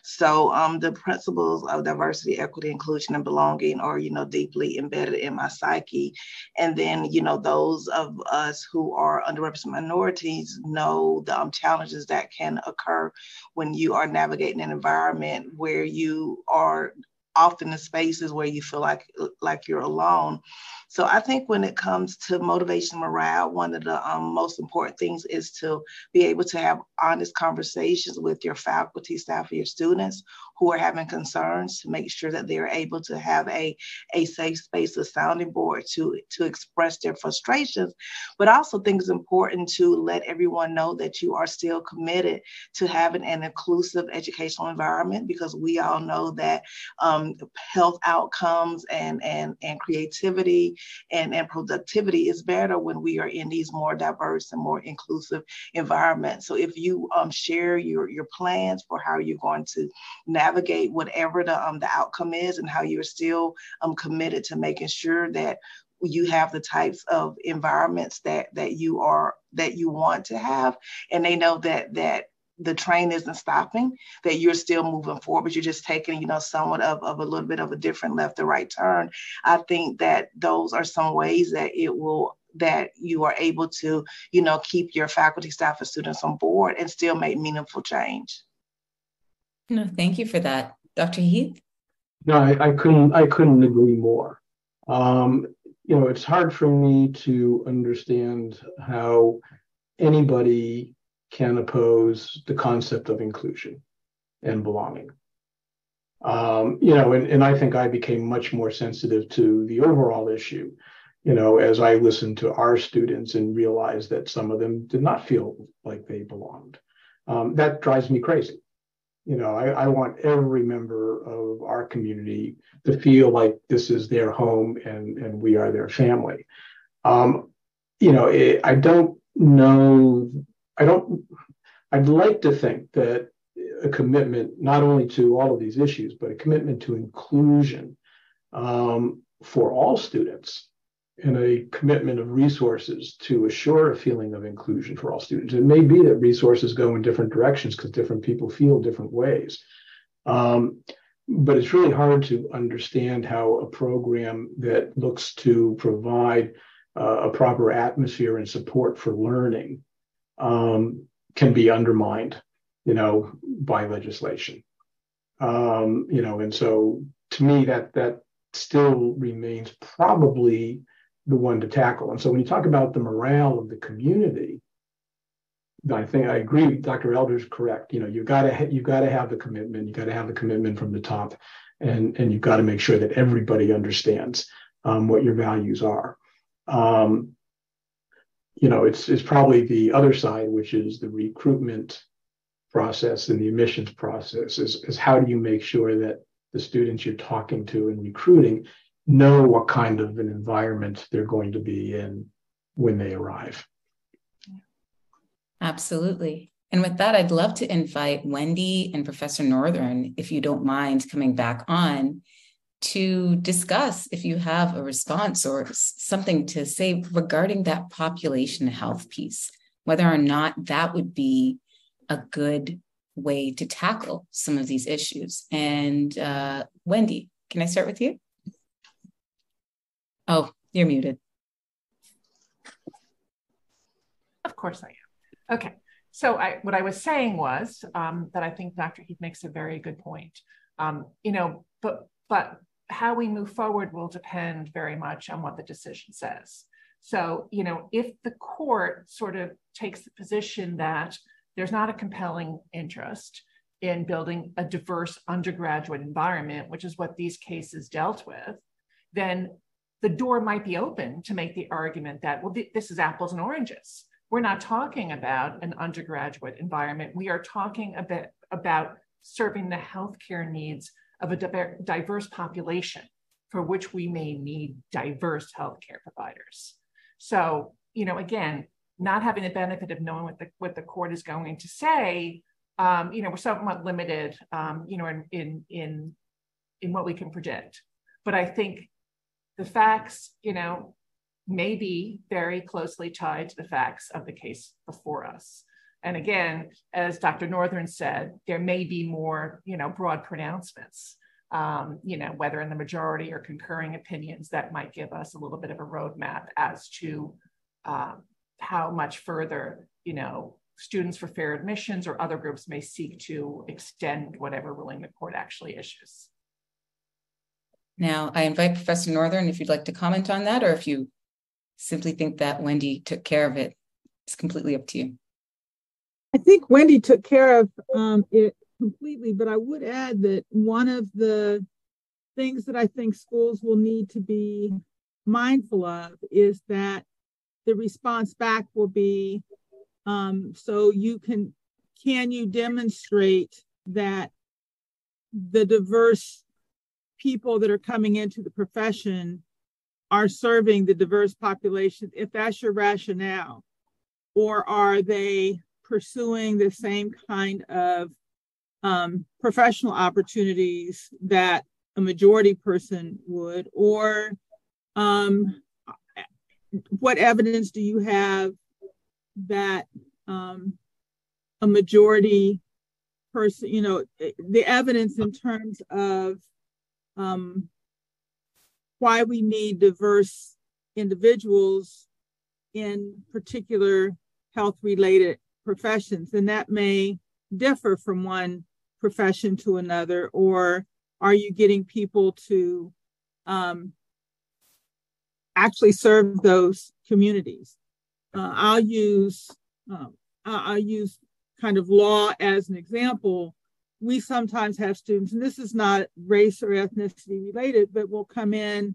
So um, the principles of diversity, equity, inclusion, and belonging are, you know, deeply embedded in my psyche. And then, you know, those of us who are underrepresented minorities know the um, challenges that can occur when you are navigating an environment where you are often in spaces where you feel like like you're alone. So I think when it comes to motivation morale, one of the um, most important things is to be able to have honest conversations with your faculty, staff, or your students who are having concerns to make sure that they're able to have a, a safe space, a sounding board to, to express their frustrations. But I also think it's important to let everyone know that you are still committed to having an inclusive educational environment because we all know that um, health outcomes and, and, and creativity and, and productivity is better when we are in these more diverse and more inclusive environments. So if you um, share your, your plans for how you're going to navigate whatever the um, the outcome is and how you're still um, committed to making sure that you have the types of environments that that you are that you want to have and they know that that the train isn't stopping that you're still moving forward but you're just taking you know somewhat of, of a little bit of a different left or right turn i think that those are some ways that it will that you are able to you know keep your faculty staff and students on board and still make meaningful change no, thank you for that, Dr. Heath. No, I, I couldn't. I couldn't agree more. Um, you know, it's hard for me to understand how anybody can oppose the concept of inclusion and belonging. Um, you know, and, and I think I became much more sensitive to the overall issue, you know, as I listened to our students and realized that some of them did not feel like they belonged. Um, that drives me crazy you know, I, I, want every member of our community to feel like this is their home and, and we are their family. Um, you know, it, I don't know, I don't, I'd like to think that a commitment not only to all of these issues, but a commitment to inclusion um, for all students and a commitment of resources to assure a feeling of inclusion for all students. It may be that resources go in different directions because different people feel different ways. Um, but it's really hard to understand how a program that looks to provide uh, a proper atmosphere and support for learning um, can be undermined, you know, by legislation. Um, you know, and so to me, that that still remains probably the one to tackle. And so when you talk about the morale of the community, I think I agree. Dr. Elder's correct. You know, you've got to you've got to have the commitment. You've got to have the commitment from the top, and and you've got to make sure that everybody understands um, what your values are. Um, you know, it's it's probably the other side, which is the recruitment process and the admissions process. Is is how do you make sure that the students you're talking to and recruiting know what kind of an environment they're going to be in when they arrive. Absolutely. And with that, I'd love to invite Wendy and Professor Northern, if you don't mind coming back on, to discuss if you have a response or something to say regarding that population health piece, whether or not that would be a good way to tackle some of these issues. And uh, Wendy, can I start with you? Oh, you're muted. Of course I am. Okay. so I, what I was saying was um, that I think Dr. Heath makes a very good point. Um, you know, but but how we move forward will depend very much on what the decision says. So, you know, if the court sort of takes the position that there's not a compelling interest in building a diverse undergraduate environment, which is what these cases dealt with, then the door might be open to make the argument that, well, th- this is apples and oranges. We're not talking about an undergraduate environment. We are talking a bit about serving the healthcare needs of a diverse population for which we may need diverse healthcare providers. So, you know, again, not having the benefit of knowing what the what the court is going to say, um, you know, we're somewhat limited, um, you know, in in in in what we can predict. But I think the facts, you know, may be very closely tied to the facts of the case before us. And again, as Dr. Northern said, there may be more, you know, broad pronouncements, um, you know, whether in the majority or concurring opinions that might give us a little bit of a roadmap as to um, how much further, you know, students for fair admissions or other groups may seek to extend whatever ruling the court actually issues. Now, I invite Professor Northern if you'd like to comment on that, or if you simply think that Wendy took care of it. It's completely up to you. I think Wendy took care of um, it completely, but I would add that one of the things that I think schools will need to be mindful of is that the response back will be um, so you can can you demonstrate that the diverse people that are coming into the profession are serving the diverse population if that's your rationale or are they pursuing the same kind of um, professional opportunities that a majority person would? Or um, what evidence do you have that um, a majority person you know the evidence in terms of um, why we need diverse individuals in particular health related professions. And that may differ from one profession to another, or are you getting people to um, actually serve those communities? Uh, I'll use um, I'll use kind of law as an example we sometimes have students, and this is not race or ethnicity related, but will come in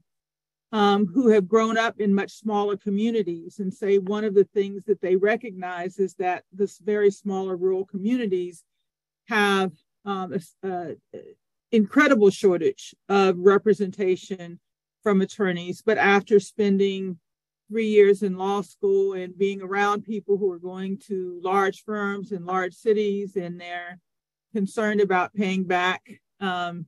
um, who have grown up in much smaller communities and say one of the things that they recognize is that this very smaller rural communities have um, a, a incredible shortage of representation from attorneys. But after spending three years in law school and being around people who are going to large firms in large cities and they're concerned about paying back um,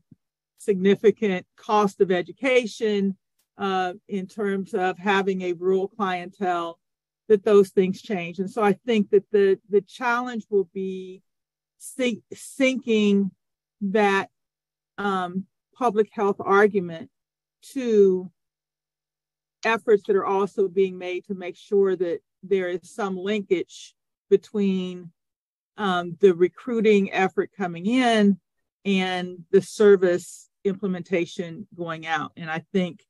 significant cost of education uh, in terms of having a rural clientele, that those things change. And so I think that the the challenge will be sync, syncing that um, public health argument to efforts that are also being made to make sure that there is some linkage between um, the recruiting effort coming in and the service implementation going out. And I think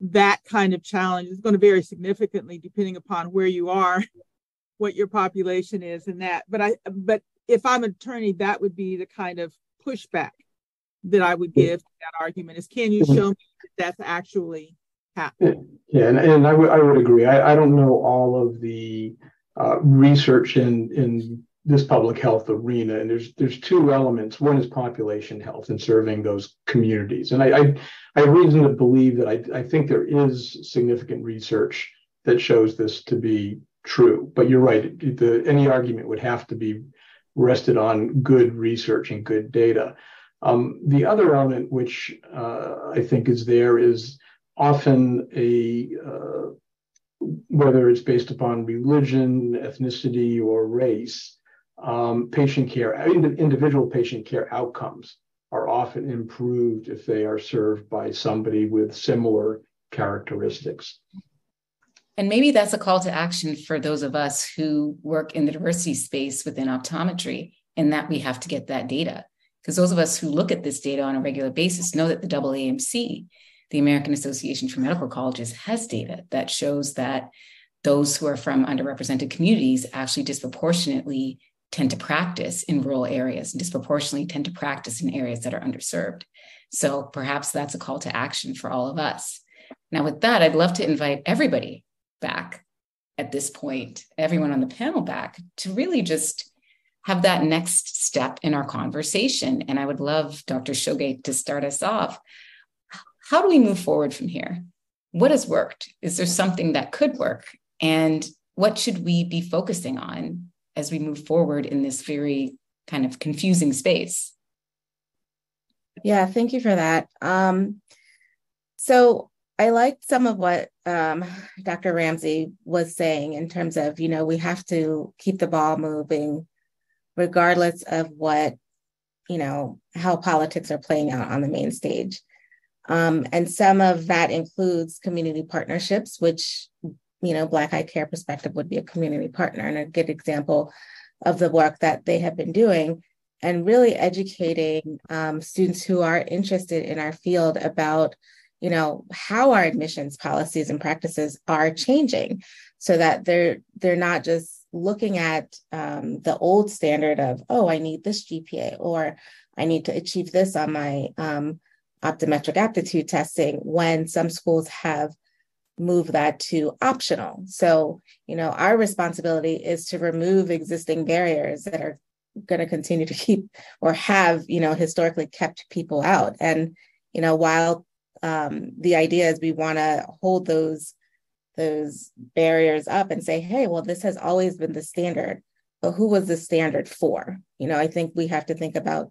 that kind of challenge is going to vary significantly depending upon where you are, what your population is, and that. But I, but if I'm an attorney, that would be the kind of pushback that I would give to that argument: is can you mm-hmm. show me that that's actually happening? Yeah, and, and I would I would agree. I, I don't know all of the uh, research in in this public health arena and there's there's two elements. One is population health and serving those communities. And i i, I have reason to believe that I, I think there is significant research that shows this to be true. But you're right the, any argument would have to be rested on good research and good data. Um, the other element which uh, i think is there is often a uh, whether it's based upon religion ethnicity or race um, patient care, individual patient care outcomes are often improved if they are served by somebody with similar characteristics. And maybe that's a call to action for those of us who work in the diversity space within optometry, in that we have to get that data. Because those of us who look at this data on a regular basis know that the AAMC, the American Association for Medical Colleges, has data that shows that those who are from underrepresented communities actually disproportionately tend to practice in rural areas and disproportionately tend to practice in areas that are underserved. So perhaps that's a call to action for all of us. Now, with that, I'd love to invite everybody back at this point, everyone on the panel back, to really just have that next step in our conversation. And I would love Dr. Shogate to start us off. How do we move forward from here? What has worked? Is there something that could work? And what should we be focusing on as we move forward in this very kind of confusing space? Yeah, thank you for that. Um, so I liked some of what um, Dr. Ramsey was saying in terms of, you know, we have to keep the ball moving regardless of what, you know, how politics are playing out on the main stage. Um, and some of that includes community partnerships, which, you know, Black Eye Care Perspective would be a community partner and a good example of the work that they have been doing and really educating um, students who are interested in our field about you know how our admissions policies and practices are changing so that they're they're not just looking at um, the old standard of oh i need this gpa or i need to achieve this on my um, optometric aptitude testing when some schools have moved that to optional. So you know our responsibility is to remove existing barriers that are going to continue to keep or have you know historically kept people out. And you know while um, the idea is we want to hold those those barriers up and say hey well this has always been the standard but who was the standard for? You know i think we have to think about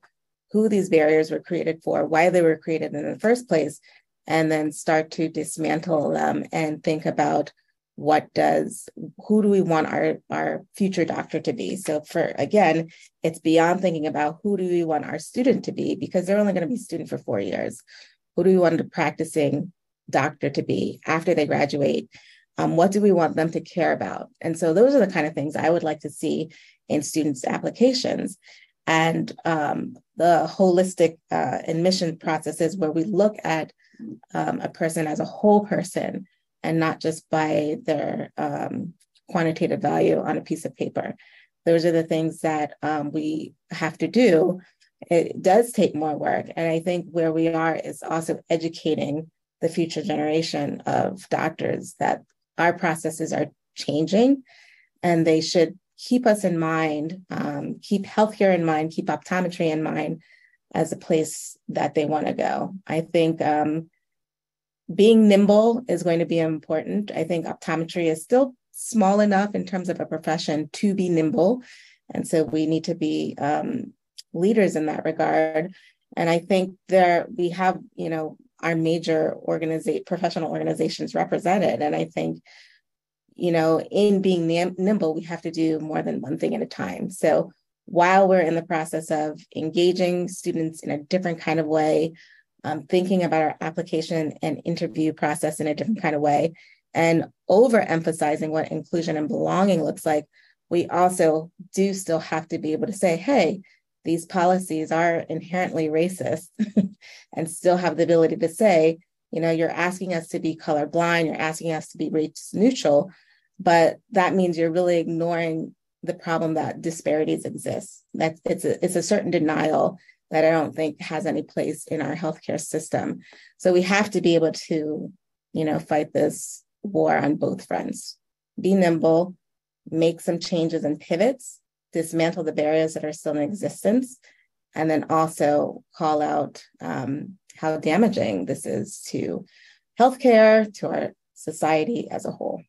who these barriers were created for why they were created in the first place and then start to dismantle them and think about what does who do we want our our future doctor to be? So for again it's beyond thinking about who do we want our student to be because they're only going to be student for four years. Who do we want a practicing doctor to be after they graduate? Um, what do we want them to care about? And so those are the kind of things i would like to see in students applications. And um, the holistic uh, admission processes where we look at um, a person as a whole person and not just by their um, quantitative value on a piece of paper. Those are the things that um, we have to do. It does take more work. And I think where we are is also educating the future generation of doctors that our processes are changing and they should keep us in mind, um, keep healthcare in mind, keep optometry in mind as a place that they want to go. I think um, being nimble is going to be important. I think optometry is still small enough in terms of a profession to be nimble. And so we need to be um, leaders in that regard. And I think there we have, you know, our major organization, professional organizations represented. And I think, you know, in being nimble, we have to do more than one thing at a time. So while we're in the process of engaging students in a different kind of way, um, thinking about our application and interview process in a different kind of way and overemphasizing what inclusion and belonging looks like, we also do still have to be able to say, hey, these policies are inherently racist and still have the ability to say, you know, you're asking us to be colorblind, you're asking us to be race neutral, but that means you're really ignoring the problem that disparities exist. That it's a, it's a certain denial that I don't think has any place in our healthcare system. So we have to be able to, you know, fight this war on both fronts. Be nimble, make some changes and pivots, dismantle the barriers that are still in existence, and then also call out um, how damaging this is to healthcare, to our society as a whole.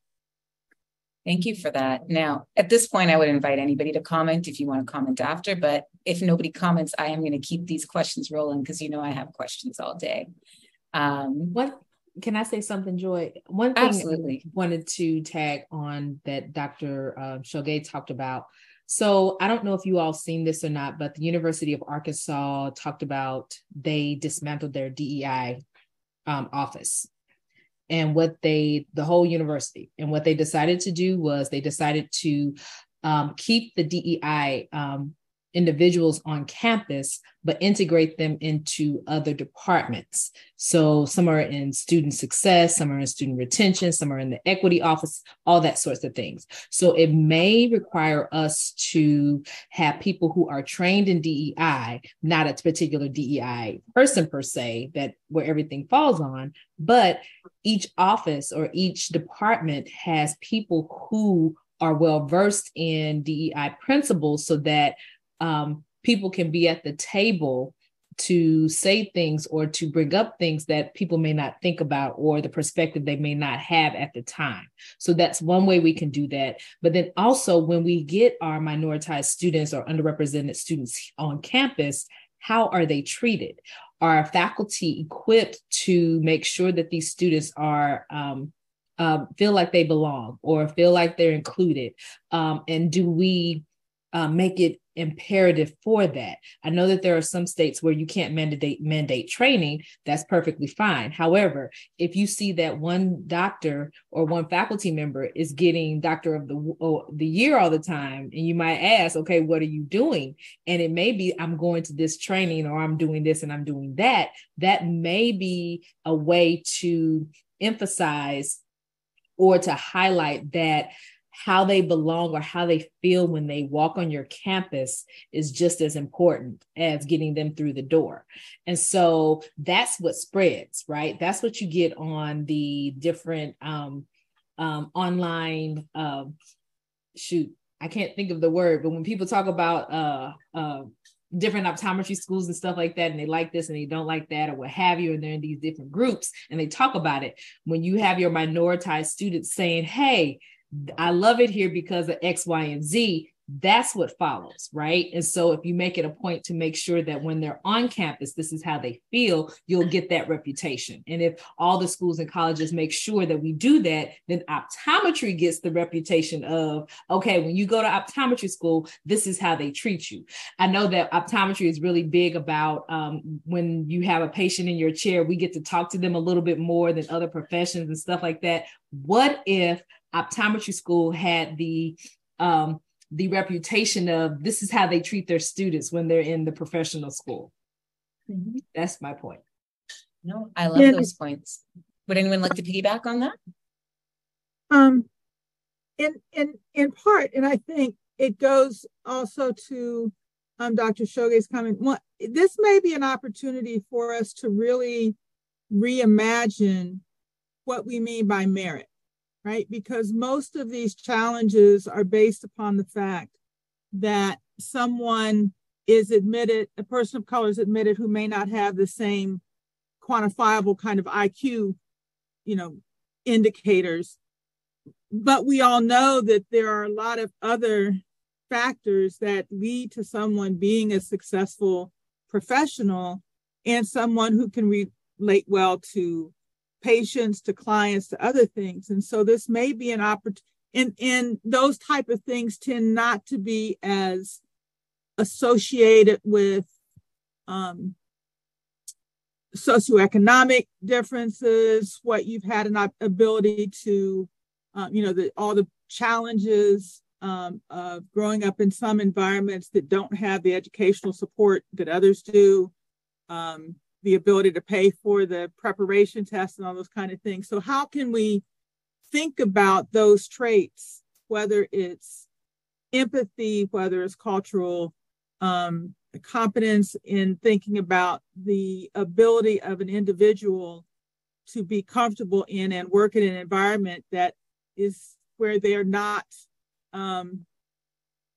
Thank you for that. Now, at this point, I would invite anybody to comment if you want to comment after, but if nobody comments, I am going to keep these questions rolling because you know I have questions all day. Um, what can I say something, Joy? One thing absolutely. I wanted to tag on that Dr. Uh, Shogay talked about. So I don't know if you all seen this or not, but the University of Arkansas talked about they dismantled their DEI um, office and what they the whole university. And what they decided to do was they decided to um, keep the DEI um, individuals on campus, but integrate them into other departments. So some are in student success, some are in student retention, some are in the equity office, all that sorts of things. So it may require us to have people who are trained in DEI, not a particular DEI person per se, that where everything falls on, but each office or each department has people who are well versed in DEI principles so that um, people can be at the table to say things or to bring up things that people may not think about or the perspective they may not have at the time. So that's one way we can do that. But then also, when we get our minoritized students or underrepresented students on campus, how are they treated? Are faculty equipped to make sure that these students are um, uh, feel like they belong or feel like they're included? Um, and do we uh, make it imperative for that. I know that there are some states where you can't mandate mandate training. That's perfectly fine. However, if you see that one doctor or one faculty member is getting doctor of the the year all the time, and you might ask, okay, what are you doing? And it may be I'm going to this training or I'm doing this and I'm doing that. That may be a way to emphasize or to highlight that how they belong or how they feel when they walk on your campus is just as important as getting them through the door. And so that's what spreads, right? That's what you get on the different um, um, online, uh, shoot, I can't think of the word, but when people talk about uh, uh, different optometry schools and stuff like that, and they like this and they don't like that, or what have you, and they're in these different groups and they talk about it. When you have your minoritized students saying, hey, I love it here because of X, Y, and Z that's what follows, right? And so if you make it a point to make sure that when they're on campus, this is how they feel, you'll get that reputation. And if all the schools and colleges make sure that we do that, then optometry gets the reputation of, okay, when you go to optometry school, this is how they treat you. I know that optometry is really big about um, when you have a patient in your chair, we get to talk to them a little bit more than other professions and stuff like that. What if optometry school had the um, the reputation of this is how they treat their students when they're in the professional school. Mm-hmm. That's my point. No, I love yeah. those points. Would anyone like to piggyback on that? Um, in in in part, and I think it goes also to um, Dr. Shoge's comment. Well, this may be an opportunity for us to really reimagine what we mean by merit right? Because most of these challenges are based upon the fact that someone is admitted, a person of color is admitted who may not have the same quantifiable kind of IQ, you know, indicators. But we all know that there are a lot of other factors that lead to someone being a successful professional and someone who can relate well to patients to clients to other things. And so this may be an opportunity and and those type of things tend not to be as associated with um, socioeconomic differences what you've had an ability to um, you know the all the challenges um, of growing up in some environments that don't have the educational support that others do. Um, the ability to pay for the preparation tests and all those kind of things. So how can we think about those traits, whether it's empathy, whether it's cultural um, competence in thinking about the ability of an individual to be comfortable in and work in an environment that is where they're not um,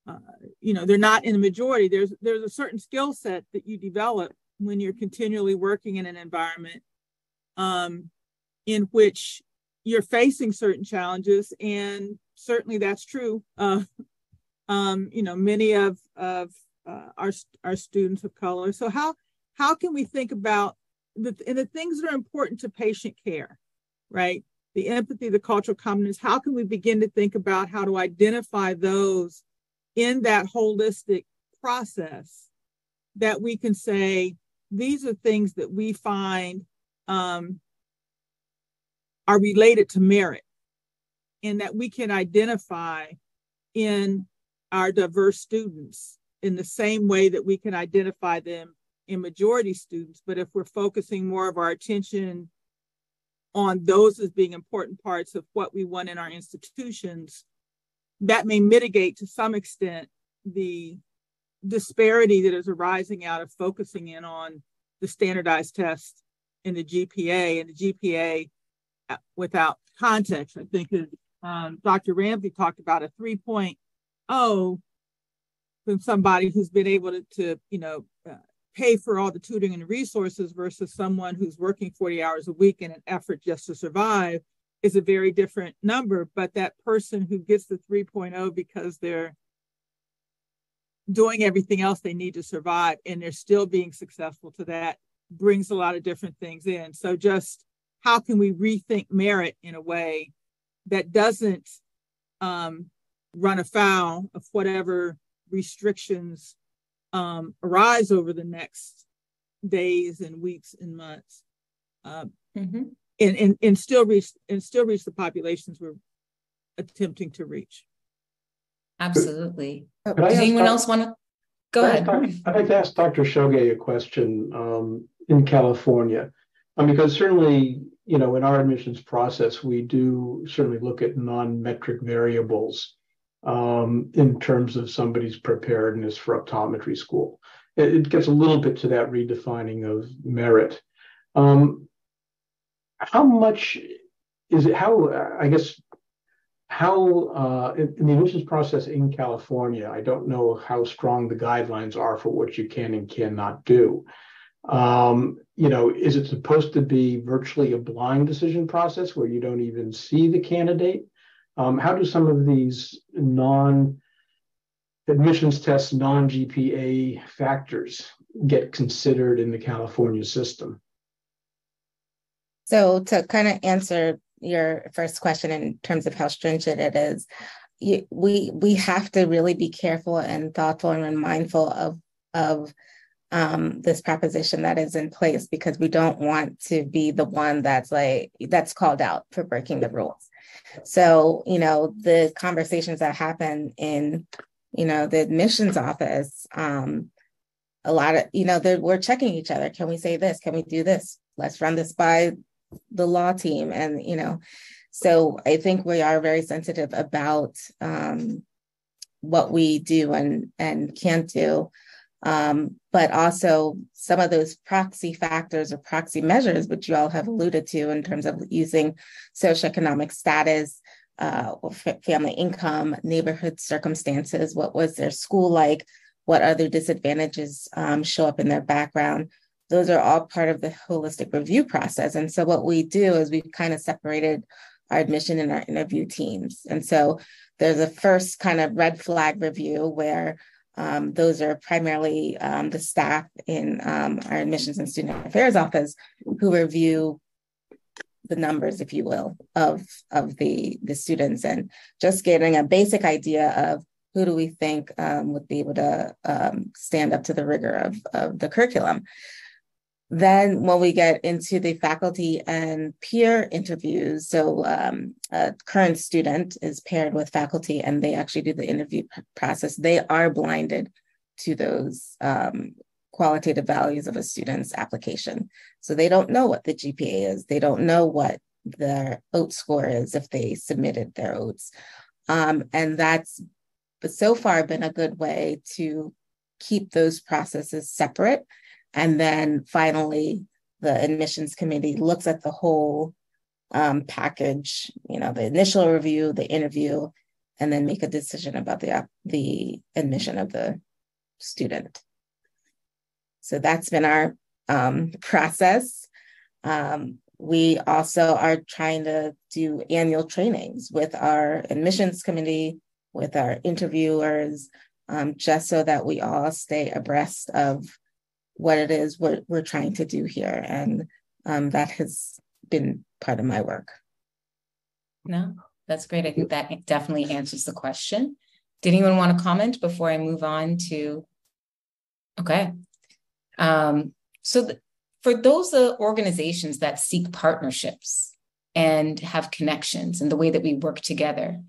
uh, you know they're not in the majority there's there's a certain skill set that you develop when you're continually working in an environment um, in which you're facing certain challenges and certainly that's true. Uh, um, you know many of of uh, our our students of color. So how how can we think about the, and the things that are important to patient care right? The empathy the cultural competence. How can we begin to think about how to identify those in that holistic process that we can say these are things that we find um, are related to merit and that we can identify in our diverse students in the same way that we can identify them in majority students. But if we're focusing more of our attention on those as being important parts of what we want in our institutions, that may mitigate to some extent the disparity that is arising out of focusing in on the standardized test and the GPA and the GPA uh, without context. I think um, Dr. Ramsey talked about a 3.0 from somebody who's been able to, to you know, uh, pay for all the tutoring and resources versus someone who's working 40 hours a week in an effort just to survive is a very different number. But that person who gets the 3.0 because they're doing everything else they need to survive and they're still being successful to that brings a lot of different things in. So just how can we rethink merit in a way that doesn't um, run afoul of whatever restrictions um, arise over the next days and weeks and months, uh, mm-hmm. and, and and still reach and still reach the populations we're attempting to reach. Absolutely. Does anyone else want to go I'd ahead? Like, I'd like to ask Dr. Shoge a question um, in California, um, because certainly you know in our admissions process we do certainly look at non-metric variables um, in terms of somebody's preparedness for optometry school. It, it, gets a little bit to that redefining of merit. Um, how much is it? How I guess how uh, in, the admissions process in California, I don't know how strong the guidelines are for what you can and cannot do. Um, you know, is it supposed to be virtually a blind decision process where you don't even see the candidate? Um, how do some of these non admissions tests, non GPA factors get considered in the California system? So, to kind of answer your first question in terms of how stringent it is, you, we we have to really be careful and thoughtful and mindful of of um, this proposition that is in place because we don't want to be the one that's like that's called out for breaking the rules. So, you know, the conversations that happen in, you know, the admissions office, um, a lot of, you know, we're checking each other. Can we say this? Can we do this? Let's run this by the law team. And, you know, so I think we are very sensitive about um, what we do and and can't do um, but also some of those proxy factors or proxy measures, which you all have alluded to in terms of using socioeconomic status, uh, family income, neighborhood circumstances, what was their school like, what other disadvantages um, show up in their background. Those are all part of the holistic review process. And so, what we do is we've kind of separated our admission and our interview teams. And so, there's a first kind of red flag review where um, those are primarily um, the staff in um, our admissions and student affairs office who review the numbers, if you will, of, of the, the students and just getting a basic idea of who do we think um, would be able to um, stand up to the rigor of, of the curriculum. Then, when we get into the faculty and peer interviews, so um, a current student is paired with faculty and they actually do the interview process, they are blinded to those um, qualitative values of a student's application. So they don't know what the GPA is, they don't know what their OAT score is if they submitted their OATs. Um, and that's so far been a good way to keep those processes separate and then finally, the admissions committee looks at the whole um, package, you know, the initial review, the interview, and then make a decision about the, the admission of the student. So that's been our um, process. Um, we also are trying to do annual trainings with our admissions committee, with our interviewers, um, just so that we all stay abreast of what it is we're, we're trying to do here. And um, that has been part of my work. No, that's great. I think that definitely answers the question. Did anyone want to comment before I move on to? Okay. Um, so, the, for those uh, organizations that seek partnerships and have connections and the way that we work together.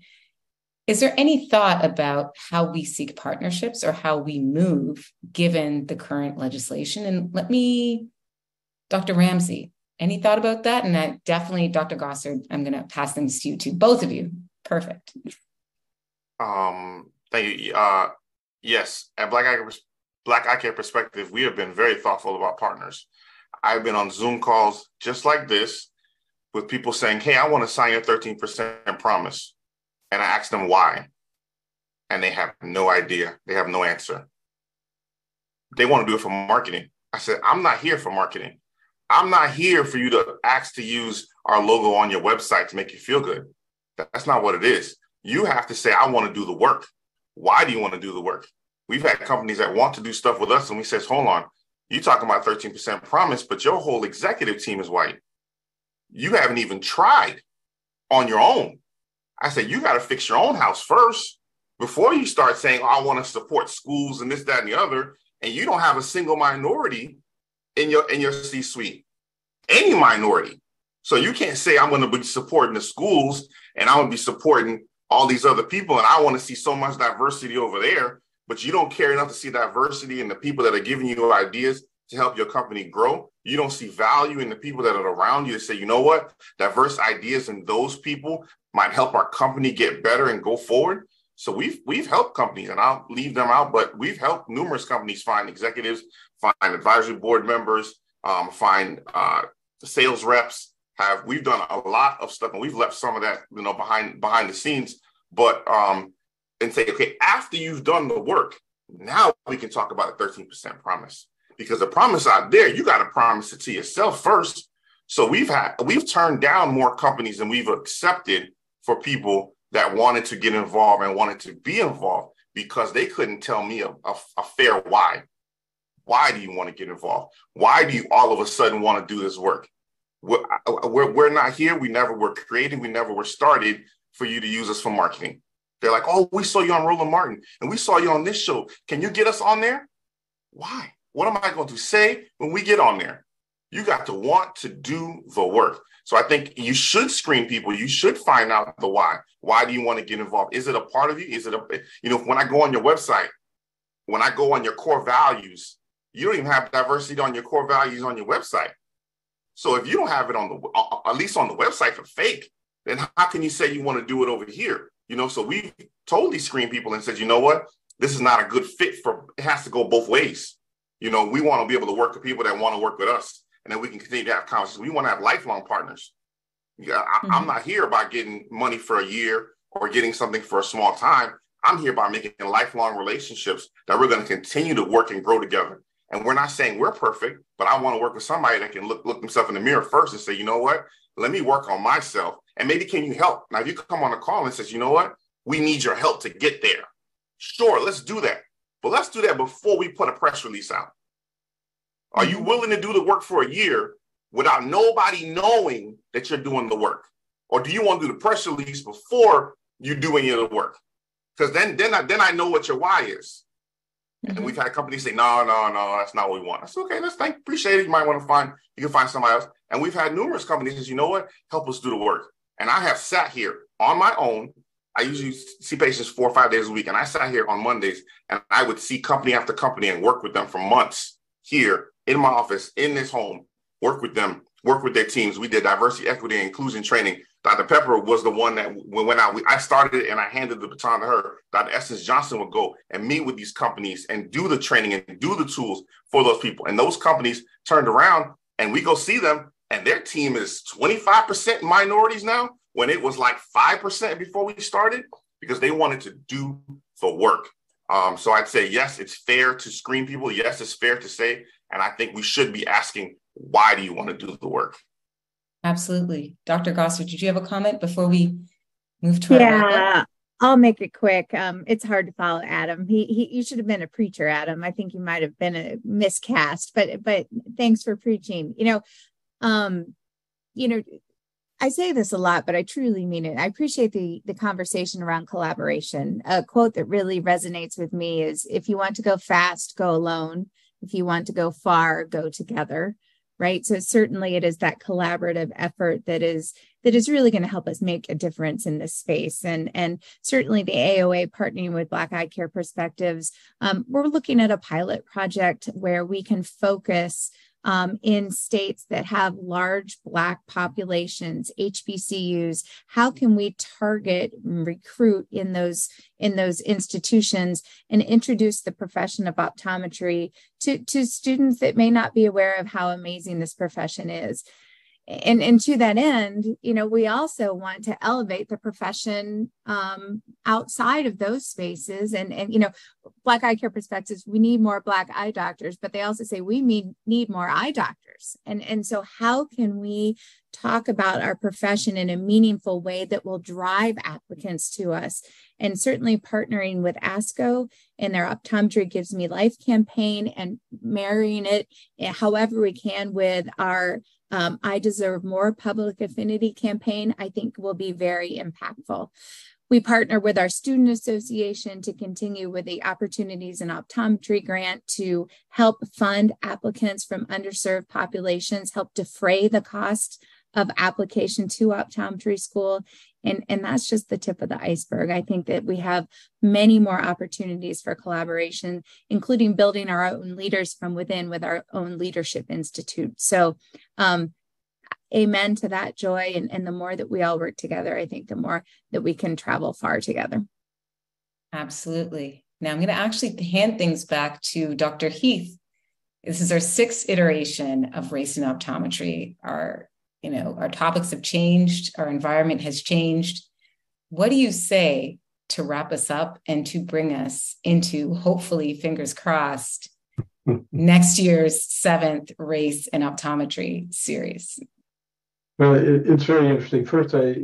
Is there any thought about how we seek partnerships or how we move given the current legislation? And let me, Dr. Ramsey, any thought about that? And I definitely, Dr. Gossard, I'm going to pass things to you too, both of you. Perfect. Um, thank you. Uh, yes, at Black Eye, Black Eye Care Perspective, we have been very thoughtful about partners. I've been on Zoom calls just like this with people saying, Hey, I want to sign your 13% promise. And I ask them why. And they have no idea. They have no answer. They want to do it for marketing. I said, I'm not here for marketing. I'm not here for you to ask to use our logo on your website to make you feel good. That's not what it is. You have to say, I want to do the work. Why do you want to do the work? We've had companies that want to do stuff with us, and we says, hold on, you talking about 13% promise, but your whole executive team is white. You haven't even tried on your own. I said, you got to fix your own house first before you start saying, oh, I want to support schools and this, that, and the other. And you don't have a single minority in your in your C-suite, any minority. So you can't say I'm going to be supporting the schools and I'm going to be supporting all these other people, and I want to see so much diversity over there, but you don't care enough to see diversity in the people that are giving you ideas to help your company grow. You don't see value in the people that are around you to say, you know what, diverse ideas in those people might help our company get better and go forward. So we've we've helped companies, and I'll leave them out, but we've helped numerous companies find executives find advisory board members, um, find uh, sales reps. Have we've done a lot of stuff, and we've left some of that you know behind behind the scenes. But um, and say, okay, after you've done the work, now we can talk about a 13% promise because the promise out there, you got to promise it to yourself first. So we've had we've turned down more companies than we've accepted for people that wanted to get involved and wanted to be involved because they couldn't tell me a, a, a fair why. Why do you want to get involved? Why do you all of a sudden want to do this work? We're, we're, we're not here. We never were created. We never were started for you to use us for marketing. They're like, oh, we saw you on Roland Martin and we saw you on this show. Can you get us on there? Why? What am I going to say when we get on there? You got to want to do the work. So I think you should screen people. You should find out the why. Why do you want to get involved? Is it a part of you? Is it a, you know, when I go on your website, when I go on your core values, you don't even have diversity on your core values on your website. So if you don't have it on the uh, uh, at least on the website for fake, then how can you say you want to do it over here? You know, so we totally screened people and said, you know what, this is not a good fit for. It has to go both ways. You know, we want to be able to work with people that want to work with us, and then we can continue to have conversations. We want to have lifelong partners. Yeah, I, mm-hmm. I'm not here about getting money for a year or getting something for a small time. I'm here by making lifelong relationships that we're going to continue to work and grow together. And we're not saying we're perfect, but I want to work with somebody that can look, look themselves in the mirror first and say, you know what? Let me work on myself. And maybe can you help? Now, if you come on a call and says, you know what? We need your help to get there. Sure, let's do that. But let's do that before we put a press release out. Are you mm-hmm. willing to do the work for a year without nobody knowing that you're doing the work? Or do you want to do the press release before you do any of the work? Because then, then I, then I know what your why is. Mm-hmm. And we've had companies say, no, no, no, that's not what we want. I said, okay, let's thank, appreciate it. You might want to find, you can find somebody else. And we've had numerous companies say, you know what, help us do the work. And I have sat here on my own. I usually see patients four or five days a week. And I sat here on Mondays and I would see company after company and work with them for months here in my office, in this home, work with them, work with their teams. We did diversity, equity, and inclusion training Dr. Pepper was the one that we when I I started it and I handed the baton to her. Dr. Essence Johnson would go and meet with these companies and do the training and do the tools for those people. And those companies turned around and we go see them and their team is 25% minorities now when it was like 5% before we started because they wanted to do the work. Um, so I'd say, yes, it's fair to screen people. Yes, it's fair to say. And I think we should be asking, why do you want to do the work? Absolutely. Dr. Gossard, did you have a comment before we move to Yeah, I'll make it quick. Um, it's hard to follow Adam. He, he you should have been a preacher, Adam. I think you might have been a miscast, but but thanks for preaching. You know, um, you know, I say this a lot, but I truly mean it. I appreciate the the conversation around collaboration. A quote that really resonates with me is if you want to go fast, go alone. If you want to go far, go together right so certainly it is that collaborative effort that is that is really going to help us make a difference in this space and and certainly the aoa partnering with black eye care perspectives um, we're looking at a pilot project where we can focus um, in states that have large Black populations, HBCUs? How can we target and recruit in those in those institutions and introduce the profession of optometry to, to students that may not be aware of how amazing this profession is? And and to that end you know we also want to elevate the profession um, outside of those spaces. And and you know black eye care perspectives we need more black eye doctors but they also say we need need more eye doctors. And and so how can we talk about our profession in a meaningful way that will drive applicants to us? And certainly partnering with ASCO and their optometry gives me life campaign and marrying it eh, however we can with our um, I Deserve More public affinity campaign, I think will be very impactful. We partner with our student association to continue with the Opportunities in Optometry grant to help fund applicants from underserved populations, help defray the cost of application to optometry school. And, and that's just the tip of the iceberg. I think that we have many more opportunities for collaboration, including building our own leaders from within with our own leadership institute. So, um, amen to that joy. And, and the more that we all work together, I think the more that we can travel far together. Absolutely. Now I'm going to actually hand things back to Dr. Heath. This is our sixth iteration of race and optometry. Our you know our topics have changed our environment has changed. What do you say to wrap us up and to bring us into hopefully fingers crossed next year's seventh race and optometry series? Well it, it's very interesting. First i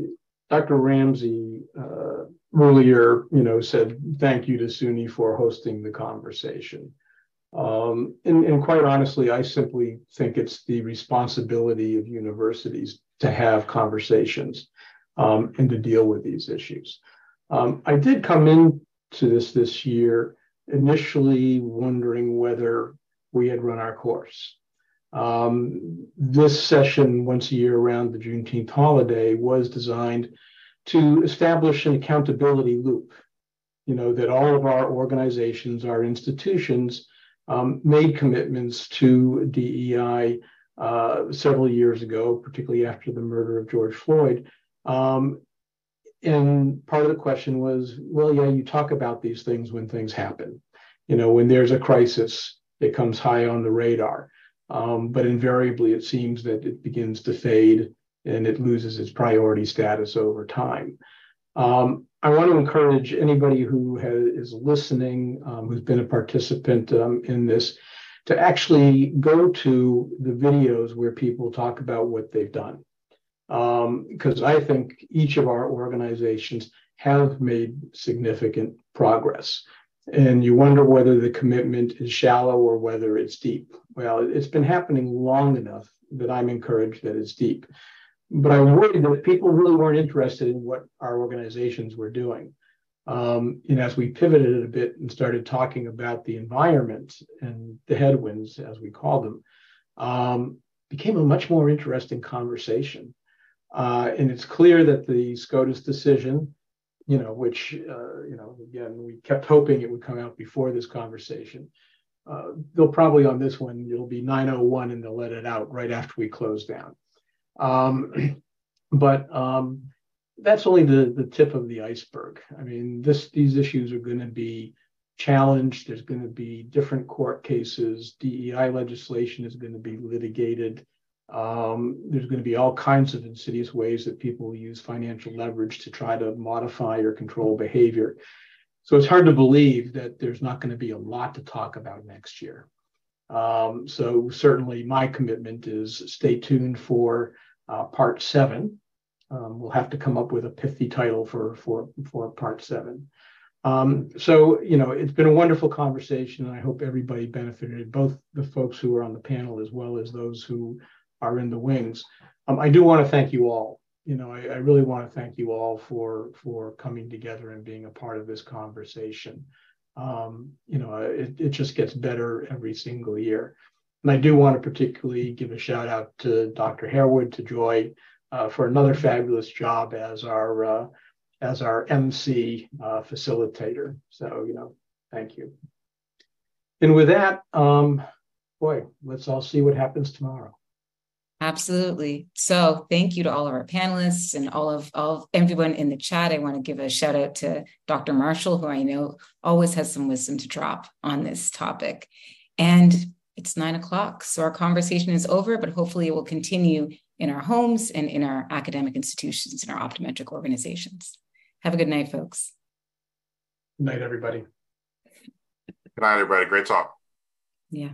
dr ramsey uh, earlier you know said thank you to SUNY for hosting the conversation um, and, and, quite honestly, I simply think it's the responsibility of universities to have conversations um, and to deal with these issues. Um, I did come into this this year initially wondering whether we had run our course. Um, this session, once a year around the Juneteenth holiday, was designed to establish an accountability loop. You know, that all of our organizations, our institutions, um, made commitments to DEI uh, several years ago, particularly after the murder of George Floyd. Um, and part of the question was, well, yeah, you talk about these things when things happen. You know, when there's a crisis, it comes high on the radar. Um, but invariably, it seems that it begins to fade and it loses its priority status over time. Um, I want to encourage anybody who has, is listening, um, who's been a participant um, in this, to actually go to the videos where people talk about what they've done. Because um, I think each of our organizations have made significant progress. And you wonder whether the commitment is shallow or whether it's deep. Well, it's been happening long enough that I'm encouraged that it's deep but I worried that people really weren't interested in what our organizations were doing. Um, and as we pivoted a bit and started talking about the environment and the headwinds, as we call them, um, became a much more interesting conversation. Uh, and it's clear that the SCOTUS decision, you know, which, uh, you know, again, we kept hoping it would come out before this conversation. Uh, they'll probably on this one, it'll be 901 and they'll let it out right after we close down. Um, but um, that's only the, the tip of the iceberg. I mean, this these issues are going to be challenged. There's going to be different court cases. DEI legislation is going to be litigated. Um, there's going to be all kinds of insidious ways that people use financial leverage to try to modify or control behavior. So it's hard to believe that there's not going to be a lot to talk about next year. Um, so certainly my commitment is stay tuned for uh, part seven. Um, we'll have to come up with a pithy title for for for part seven. Um, so you know, it's been a wonderful conversation, and I hope everybody benefited, both the folks who are on the panel as well as those who are in the wings. Um, I do want to thank you all. You know, I, I, really want to thank you all for for coming together and being a part of this conversation. Um, you know, it, it just gets better every single year. And I do want to particularly give a shout out to Dr. Harewood, to Joy, uh, for another fabulous job as our uh, as our MC uh, facilitator. So you know, thank you. And with that, um, boy, let's all see what happens tomorrow. Absolutely. So thank you to all of our panelists and all of all of everyone in the chat. I want to give a shout out to Dr. Marshall, who I know always has some wisdom to drop on this topic. And it's nine o'clock. So our conversation is over, but hopefully it will continue in our homes and in our academic institutions and our optometric organizations. Have a good night, folks. Good night, everybody. Good night, everybody. Great talk. Yeah.